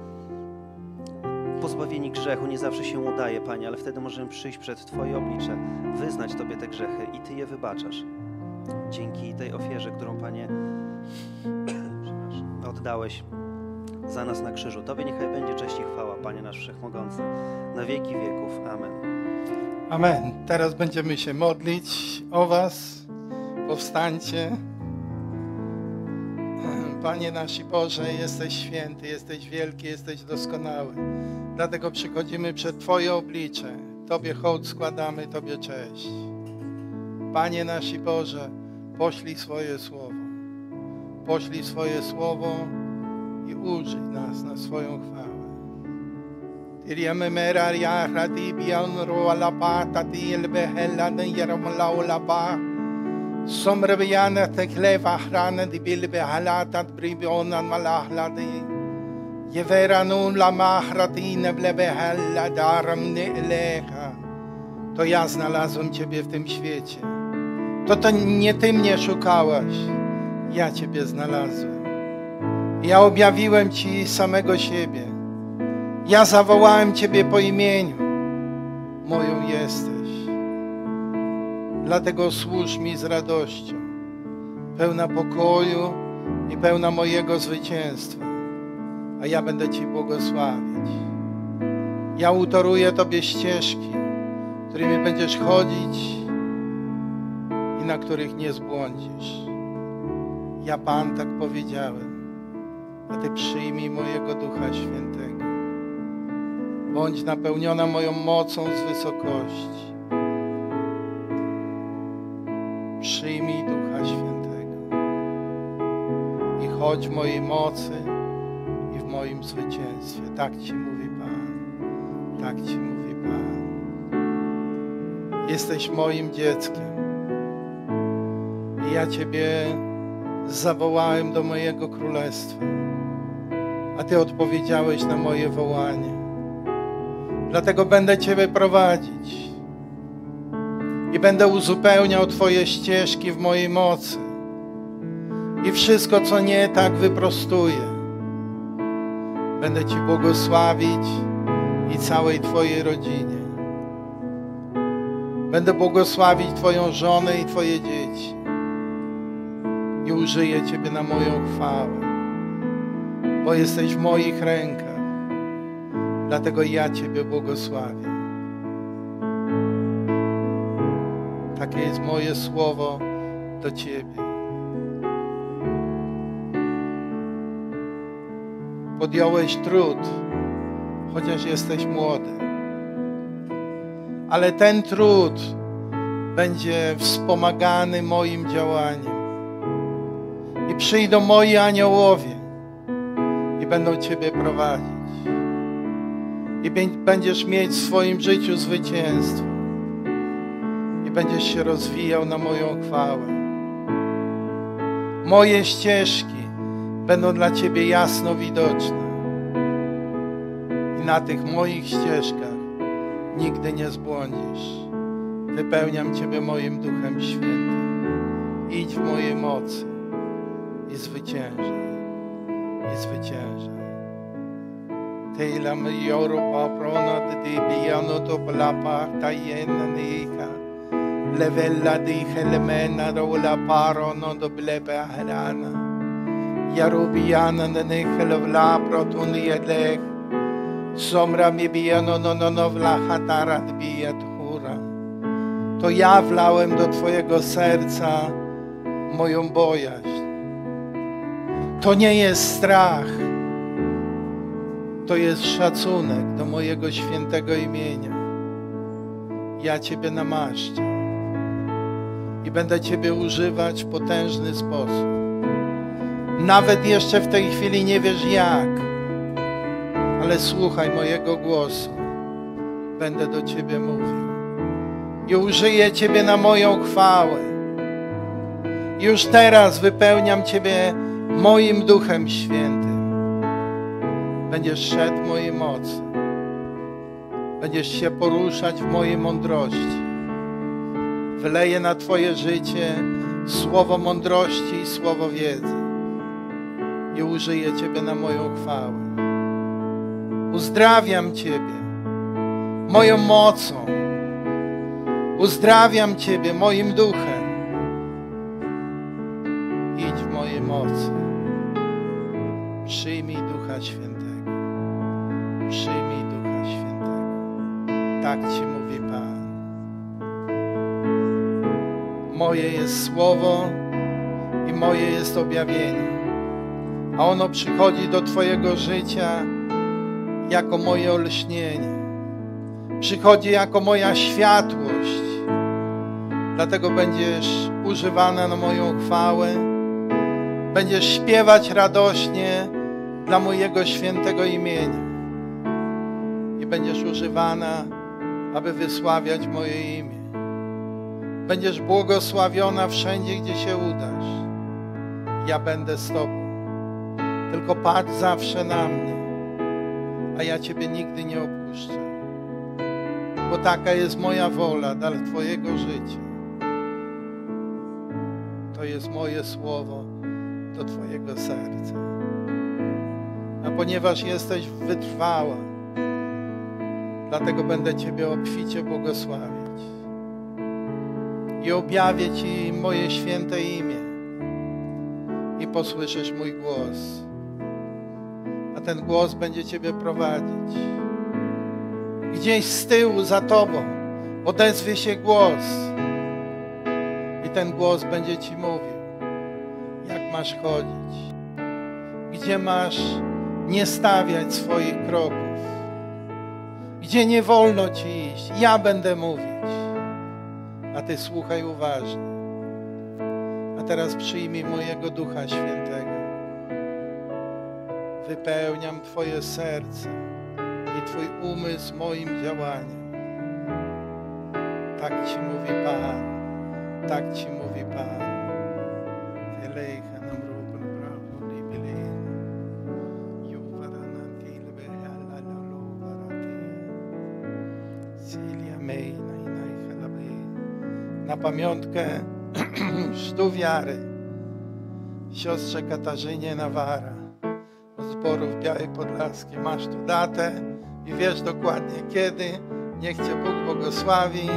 pozbawieni grzechu. Nie zawsze się udaje, Panie, ale wtedy możemy przyjść przed Twoje oblicze, wyznać Tobie te grzechy i Ty je wybaczasz. Dzięki tej ofierze, którą, Panie, oddałeś za nas na krzyżu. Tobie niechaj będzie cześć i chwała, Panie nasz Wszechmogący, na wieki wieków. Amen. Amen. Teraz będziemy się modlić o Was. Powstańcie. Panie nasz Boże, jesteś święty, jesteś wielki, jesteś doskonały. Dlatego przychodzimy przed Twoje oblicze. Tobie hołd składamy, Tobie cześć. Panie nasz Boże, poślij swoje słowo. Poślij swoje słowo i użyj nas na swoją chwałę. Tiriame mera ya rati bian ro la pa tati el behella den yaram la la pa somra biana te kleva hrana di bil behala tat bribiona malahla di Jewera nun la mahrati ne ble behella daram ne elecha To ja znalazłem Ciebie w tym świecie. To to nie Ty mnie szukałaś, ja Ciebie znalazłem. Ja objawiłem Ci samego siebie. Ja zawołałem Ciebie po imieniu. Moją jesteś. Dlatego służ mi z radością, pełna pokoju i pełna mojego zwycięstwa. A ja będę Ci błogosławić. Ja utoruję Tobie ścieżki, którymi będziesz chodzić i na których nie zbłądzisz. Ja Pan tak powiedziałem, a Ty przyjmij mojego Ducha Świętego. Bądź napełniona moją mocą z wysokości. Przyjmij Ducha Świętego i chodź w mojej mocy i w moim zwycięstwie. Tak Ci mówi Pan. Tak Ci mówi Pan. Jesteś moim dzieckiem. I ja Ciebie zawołałem do mojego królestwa, a Ty odpowiedziałeś na moje wołanie. Dlatego będę Ciebie prowadzić i będę uzupełniał Twoje ścieżki w mojej mocy. I wszystko, co nie tak, wyprostuję. Będę Ci błogosławić i całej Twojej rodzinie. Będę błogosławić Twoją żonę i Twoje dzieci. I użyję Ciebie na moją chwałę, bo jesteś w moich rękach. Dlatego ja Ciebie błogosławię. Takie jest moje słowo do Ciebie. Podjąłeś trud, chociaż jesteś młody. Ale ten trud będzie wspomagany moim działaniem. I przyjdą moi aniołowie i będą Ciebie prowadzić. I bę- będziesz mieć w swoim życiu zwycięstwo. Będziesz się rozwijał na moją chwałę. Moje ścieżki będą dla Ciebie jasno widoczne. I na tych moich ścieżkach nigdy nie zbłądzisz. Wypełniam Ciebie moim Duchem Świętym. Idź w mojej mocy i zwyciężaj. I zwyciężaj. Tela me yoro paprona de biano to plapa tayena nika. Levella di helmena ro la paro no do blebe harana. Yarubiana ne nikhel vla protun yedek. Somra mi biano no no no vla hatarat biat hura. To ja wlałem do Twojego serca moją bojaźń. To nie jest strach to jest szacunek do mojego świętego imienia. Ja Ciebie namaszczę i będę Ciebie używać w potężny sposób. Nawet jeszcze w tej chwili nie wiesz jak, ale słuchaj mojego głosu. Będę do Ciebie mówił i użyję Ciebie na moją chwałę. Już teraz wypełniam Ciebie moim Duchem Świętym. Będziesz szedł mojej mocy. Będziesz się poruszać w mojej mądrości. Wyleję na Twoje życie słowo mądrości i słowo wiedzy. I użyję Ciebie na moją chwałę. Uzdrawiam Ciebie moją mocą. Uzdrawiam Ciebie moim duchem. Idź w mojej mocy. Przyjmij Ducha Świętego. Przyjmij Ducha Świętego. Tak Ci Moje jest słowo i moje jest objawienie. A ono przychodzi do Twojego życia jako moje olśnienie. Przychodzi jako moja światłość. Dlatego będziesz używana na moją chwałę. Będziesz śpiewać radośnie dla mojego świętego imienia. I będziesz używana, aby wysławiać moje imię. Będziesz błogosławiona wszędzie, gdzie się udasz. Ja będę z Tobą. Tylko patrz zawsze na mnie, a ja Ciebie nigdy nie opuszczę. Bo taka jest moja wola dla Twojego życia. To jest moje słowo do Twojego serca. A ponieważ jesteś wytrwała, dlatego będę Ciebie obficie błogosławić i objawię Ci moje święte imię i posłyszysz mój głos. A ten głos będzie Ciebie prowadzić. Gdzieś z tyłu za Tobą odezwie się głos i ten głos będzie Ci mówił, jak masz chodzić, gdzie masz nie stawiać swoich kroków, gdzie nie wolno Ci iść. Ja będę mówić a Ty słuchaj uważnie. A teraz przyjmij mojego Ducha Świętego. Wypełniam Twoje serce i Twój umysł moim działaniem. Tak Ci mówi Pan, tak Ci mówi Pan. Na pamiątkę Chrztu Wiary siostrze Katarzynie Nawara od zborów Białej Podlaskiej. Masz tu datę i wiesz dokładnie kiedy. Niech Cię Bóg błogosławi,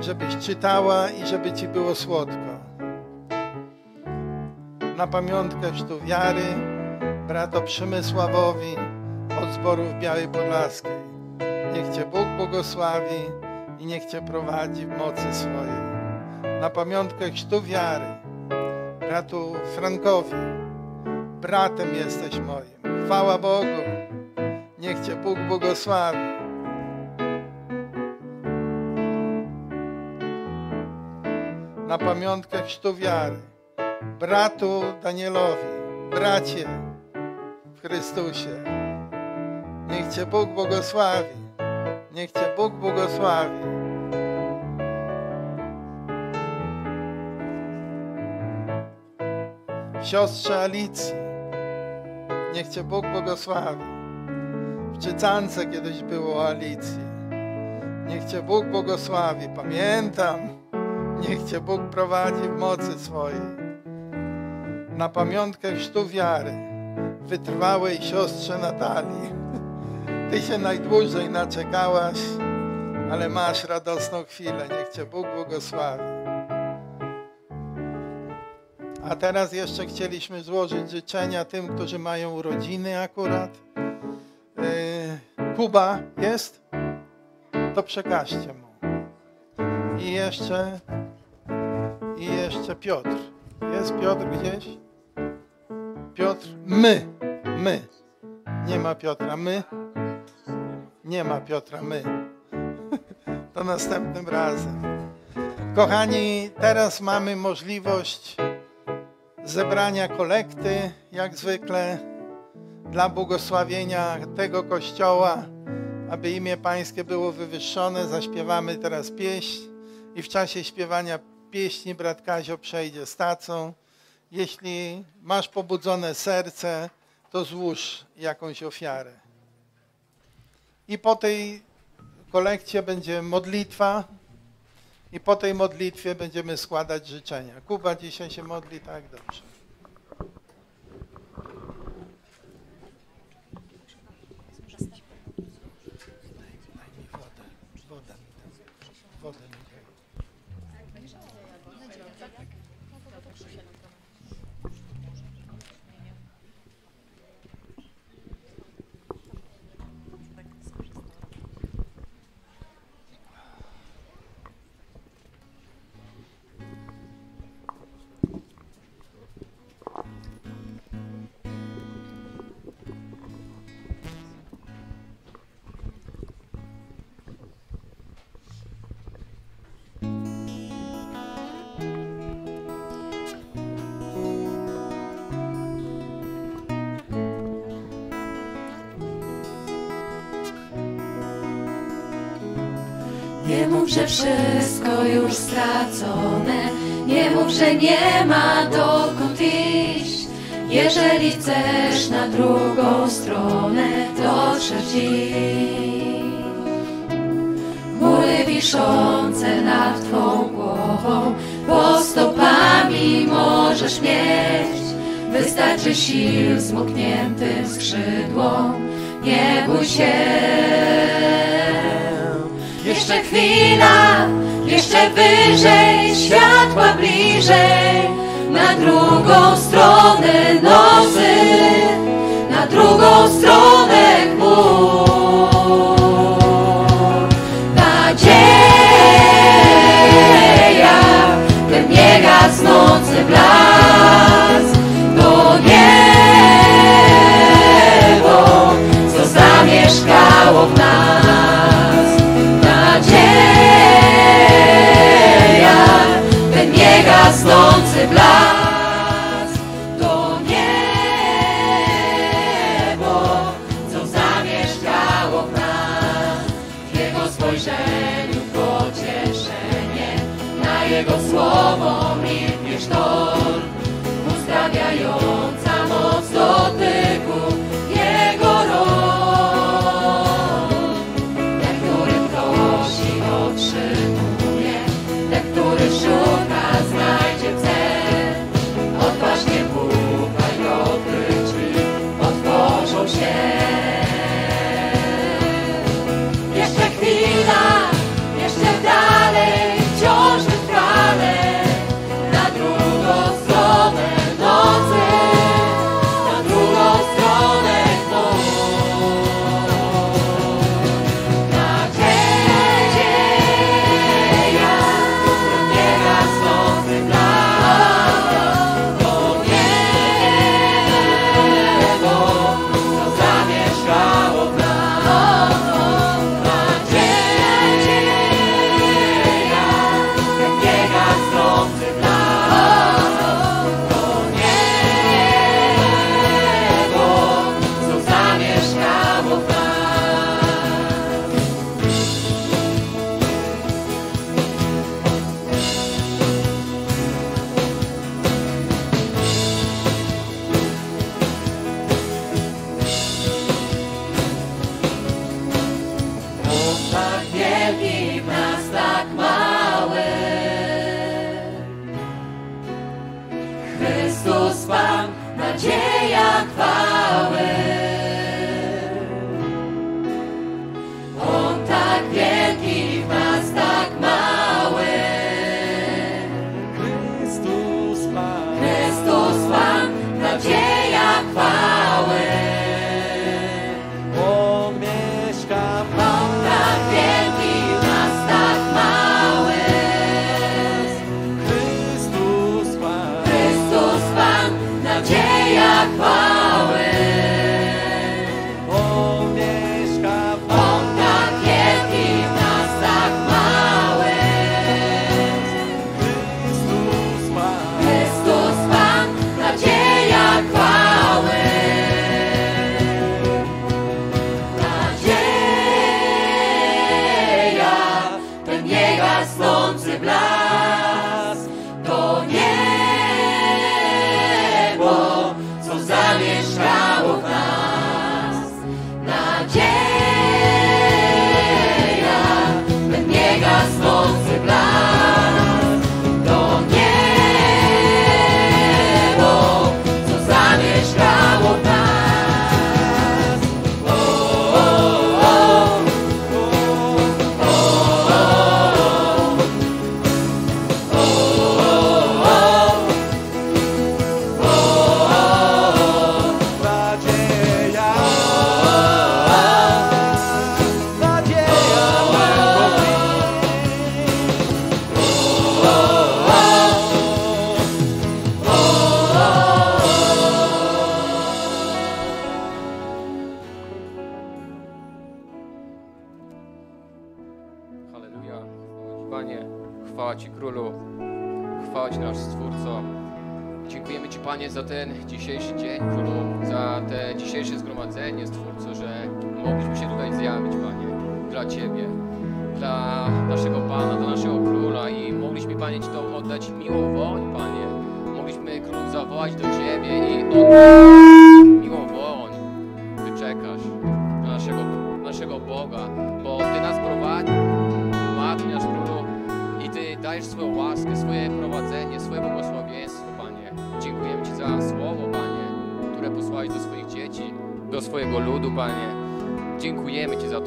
żebyś czytała i żeby Ci było słodko. Na pamiątkę Chrztu Wiary brato Przemysławowi od zborów Białej Podlaskiej. Niech Cię Bóg błogosławi i niech Cię prowadzi w mocy swojej na pamiątkę chrztu wiary, bratu Frankowi. Bratem jesteś moim. Chwała Bogu. Niech Cię Bóg błogosławi. Na pamiątkę chrztu wiary, bratu Danielowi, bracie w Chrystusie. Niech Cię Bóg błogosławi. Niech Cię Bóg błogosławi. Siostrze Alicji. Niech Cię Bóg błogosławi. W czytance kiedyś było Alicji. Niech Cię Bóg błogosławi. Pamiętam. Niech Cię Bóg prowadzi w mocy swojej. Na pamiątkę chrztu wiary wytrwałej siostrze Natalii. Ty się najdłużej naczekałaś, ale masz radosną chwilę. Niech Cię Bóg błogosławi. A teraz jeszcze chcieliśmy złożyć życzenia tym, którzy mają urodziny akurat. Yy, Kuba jest? To przekażcie mu. I jeszcze, i jeszcze Piotr. Jest Piotr gdzieś? Piotr, my, my. Nie ma Piotra, my. Nie ma Piotra, my. To następnym razem. Kochani, teraz mamy możliwość zebrania kolekty, jak zwykle, dla błogosławienia tego kościoła, aby imię Pańskie było wywyższone. Zaśpiewamy teraz pieśń i w czasie śpiewania pieśni brat Kazio przejdzie z tacą. Jeśli masz pobudzone serce, to złóż jakąś ofiarę. I po tej kolekcie będzie modlitwa i po tej modlitwie będziemy składać życzenia. Kuba dzisiaj się modli tak dobrze. że wszystko już stracone. Nie mów, że nie ma dokąd iść. Jeżeli chcesz na drugą stronę, to dziś. Mury wiszące nad twą głową, po stopami możesz mieć. Wystarczy sił zmokniętym skrzydłom, nie bój się. Jeszcze chwila, jeszcze wyżej, światła bliżej, na drugą stronę nocy, na drugą stronę chmur.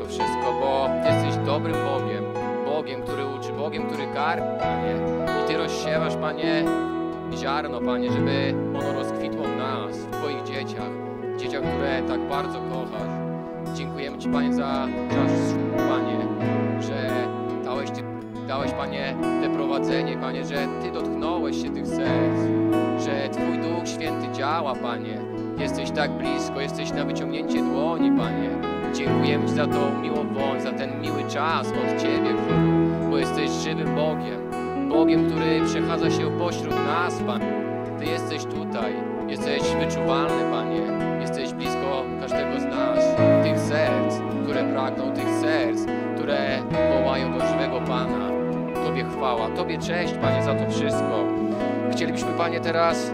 To wszystko, bo jesteś dobrym Bogiem. Bogiem, który uczy, Bogiem, który karmi, Panie. I Ty rozsiewasz, Panie, ziarno, Panie, żeby ono rozkwitło w nas, w Twoich dzieciach. Dzieciach, które tak bardzo kochasz. Dziękujemy Ci, Panie, za czas, Panie, że dałeś, ty, dałeś, Panie, te prowadzenie, Panie, że Ty dotknąłeś się tych serc, że Twój Duch Święty działa, Panie. Jesteś tak blisko, jesteś na wyciągnięcie dłoni, Panie. Dziękujemy Ci za tą miłą woń, za ten miły czas od Ciebie, Królu, bo jesteś żywym Bogiem. Bogiem, który przechadza się pośród nas, Panie. Ty jesteś tutaj, jesteś wyczuwalny, Panie. Jesteś blisko każdego z nas, tych serc, które pragną, tych serc, które wołają do żywego Pana. Tobie chwała, Tobie cześć, Panie, za to wszystko. Chcielibyśmy, Panie, teraz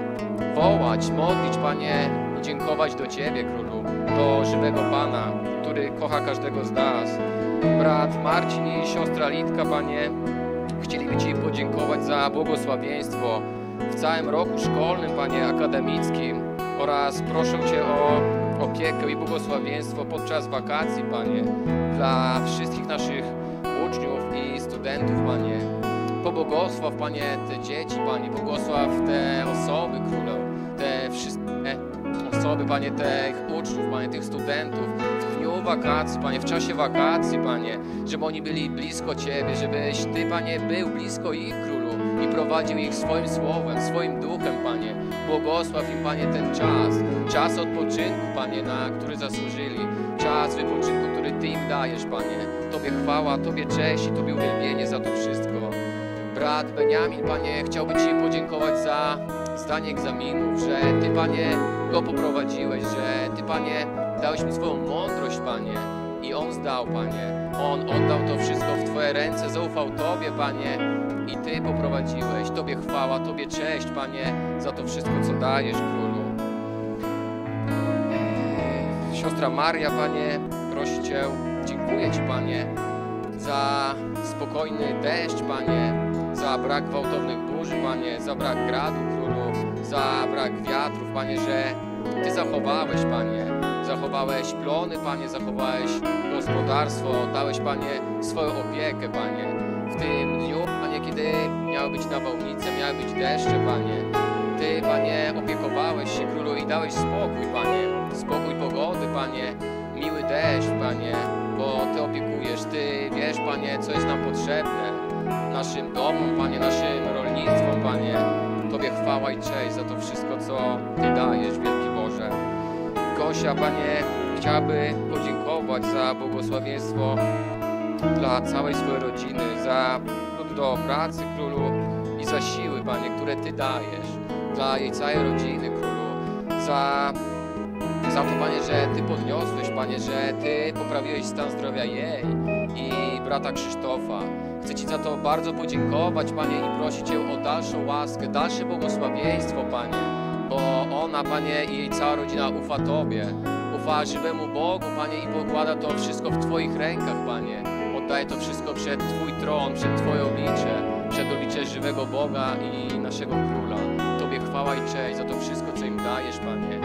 wołać, modlić, Panie, i dziękować do Ciebie, Królu, do żywego Pana, który kocha każdego z nas. Brat Marcin i siostra Litka, Panie, chcieliby Ci podziękować za błogosławieństwo w całym roku szkolnym, Panie, akademickim oraz proszę Cię o opiekę i błogosławieństwo podczas wakacji, Panie, dla wszystkich naszych uczniów i studentów, Panie. Pobłogosław, Panie, te dzieci, Panie, błogosław te osoby, Królu, te wszystkie osoby, Panie, tych uczniów, Panie, tych studentów wakacji, Panie, w czasie wakacji, Panie, żeby oni byli blisko Ciebie, żebyś Ty, Panie, był blisko ich, Królu i prowadził ich swoim słowem, swoim duchem, Panie. Błogosław im, Panie, ten czas, czas odpoczynku, Panie, na który zasłużyli, czas wypoczynku, który Ty im dajesz, Panie. Tobie chwała, Tobie cześć i Tobie uwielbienie za to wszystko. Brat Beniamin, Panie, chciałby Ci podziękować za zdanie egzaminów, że Ty, Panie, go poprowadziłeś, że Ty, Panie, dałeś mi swoją mądrość, Panie, i on zdał, Panie. On oddał to wszystko w Twoje ręce, zaufał Tobie, Panie, i Ty poprowadziłeś. Tobie chwała, Tobie cześć, Panie, za to wszystko, co dajesz, Królu. Eee, Siostra Maria, Panie, prosi Cię, dziękuję Ci, Panie, za spokojny deszcz, Panie, za brak gwałtownych burzy, Panie, za brak gradu, Królu, za brak wiatrów, Panie, że Ty zachowałeś, Panie, zachowałeś plony, Panie, zachowałeś gospodarstwo, dałeś, Panie, swoją opiekę, Panie. W tym dniu, Panie, kiedy miały być nawałnice, miały być deszcze, Panie, Ty, Panie, opiekowałeś się, Królu, i dałeś spokój, Panie, spokój pogody, Panie, miły deszcz, Panie, bo Ty opiekujesz, Ty wiesz, Panie, co jest nam potrzebne, naszym domom, Panie, naszym rolnictwom, Panie. Tobie chwała i cześć za to wszystko, co Ty dajesz, wielki Boże. Gosia, Panie, chciałaby podziękować za błogosławieństwo dla całej swojej rodziny, za do pracy, Królu, i za siły, Panie, które Ty dajesz dla jej całej rodziny, Królu, za za to, Panie, że Ty podniosłeś, Panie, że Ty poprawiłeś stan zdrowia jej i brata Krzysztofa. Chcę Ci za to bardzo podziękować, Panie, i prosić Cię o dalszą łaskę, dalsze błogosławieństwo, Panie, bo ona, Panie, i jej cała rodzina ufa Tobie, ufa żywemu Bogu, Panie, i pokłada to wszystko w Twoich rękach, Panie. Oddaje to wszystko przed Twój tron, przed Twoje oblicze, przed oblicze żywego Boga i naszego Króla. Tobie chwała i cześć za to wszystko, co im dajesz, Panie.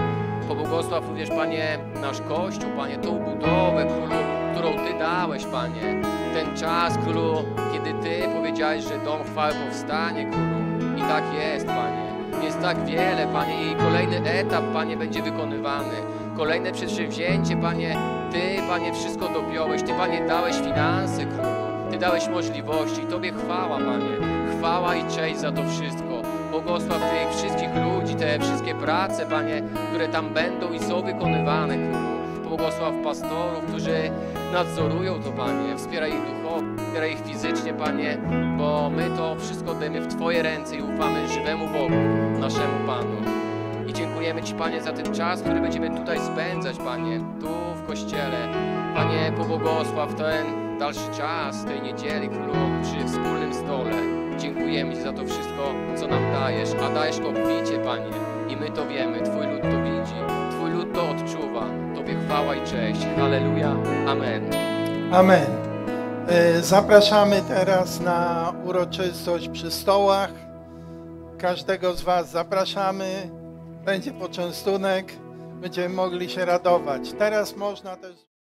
Pobłogosław również, Panie, nasz Kościół, Panie, tą budowę, Królu, którą Ty dałeś, Panie. Ten czas, Królu, kiedy Ty powiedziałeś, że Dom Chwały powstanie, Królu. I tak jest, Panie. Jest tak wiele, Panie, i kolejny etap, Panie, będzie wykonywany. Kolejne przedsięwzięcie, Panie, Ty, Panie, wszystko dopiąłeś. Ty, Panie, dałeś finanse, Królu. Ty dałeś możliwości. Tobie chwała, Panie. Chwała i cześć za to wszystko. Błogosław tych wszystkich ludzi, te wszystkie prace, Panie, które tam będą i są wykonywane, Królu. Błogosław pastorów, którzy nadzorują to, Panie. Wspieraj ich duchowo, wspieraj ich fizycznie, Panie, bo my to wszystko dajemy w Twoje ręce i ufamy żywemu Bogu, naszemu Panu. I dziękujemy Ci, Panie, za ten czas, który będziemy tutaj spędzać, Panie, tu w Kościele. Panie, pobłogosław ten dalszy czas tej niedzieli, Królu, przy wspólnym stole. Dziękujemy Ci za to wszystko, co nam dajesz, a dajesz obficie, Panie. I my to wiemy, Twój lud to widzi, Twój lud to odczuwa. Tobie chwała i cześć. Halleluja. Amen. Amen. E, Zapraszamy teraz na uroczystość przy stołach. Każdego z Was zapraszamy. Będzie poczęstunek. Będziemy mogli się radować. Teraz można też.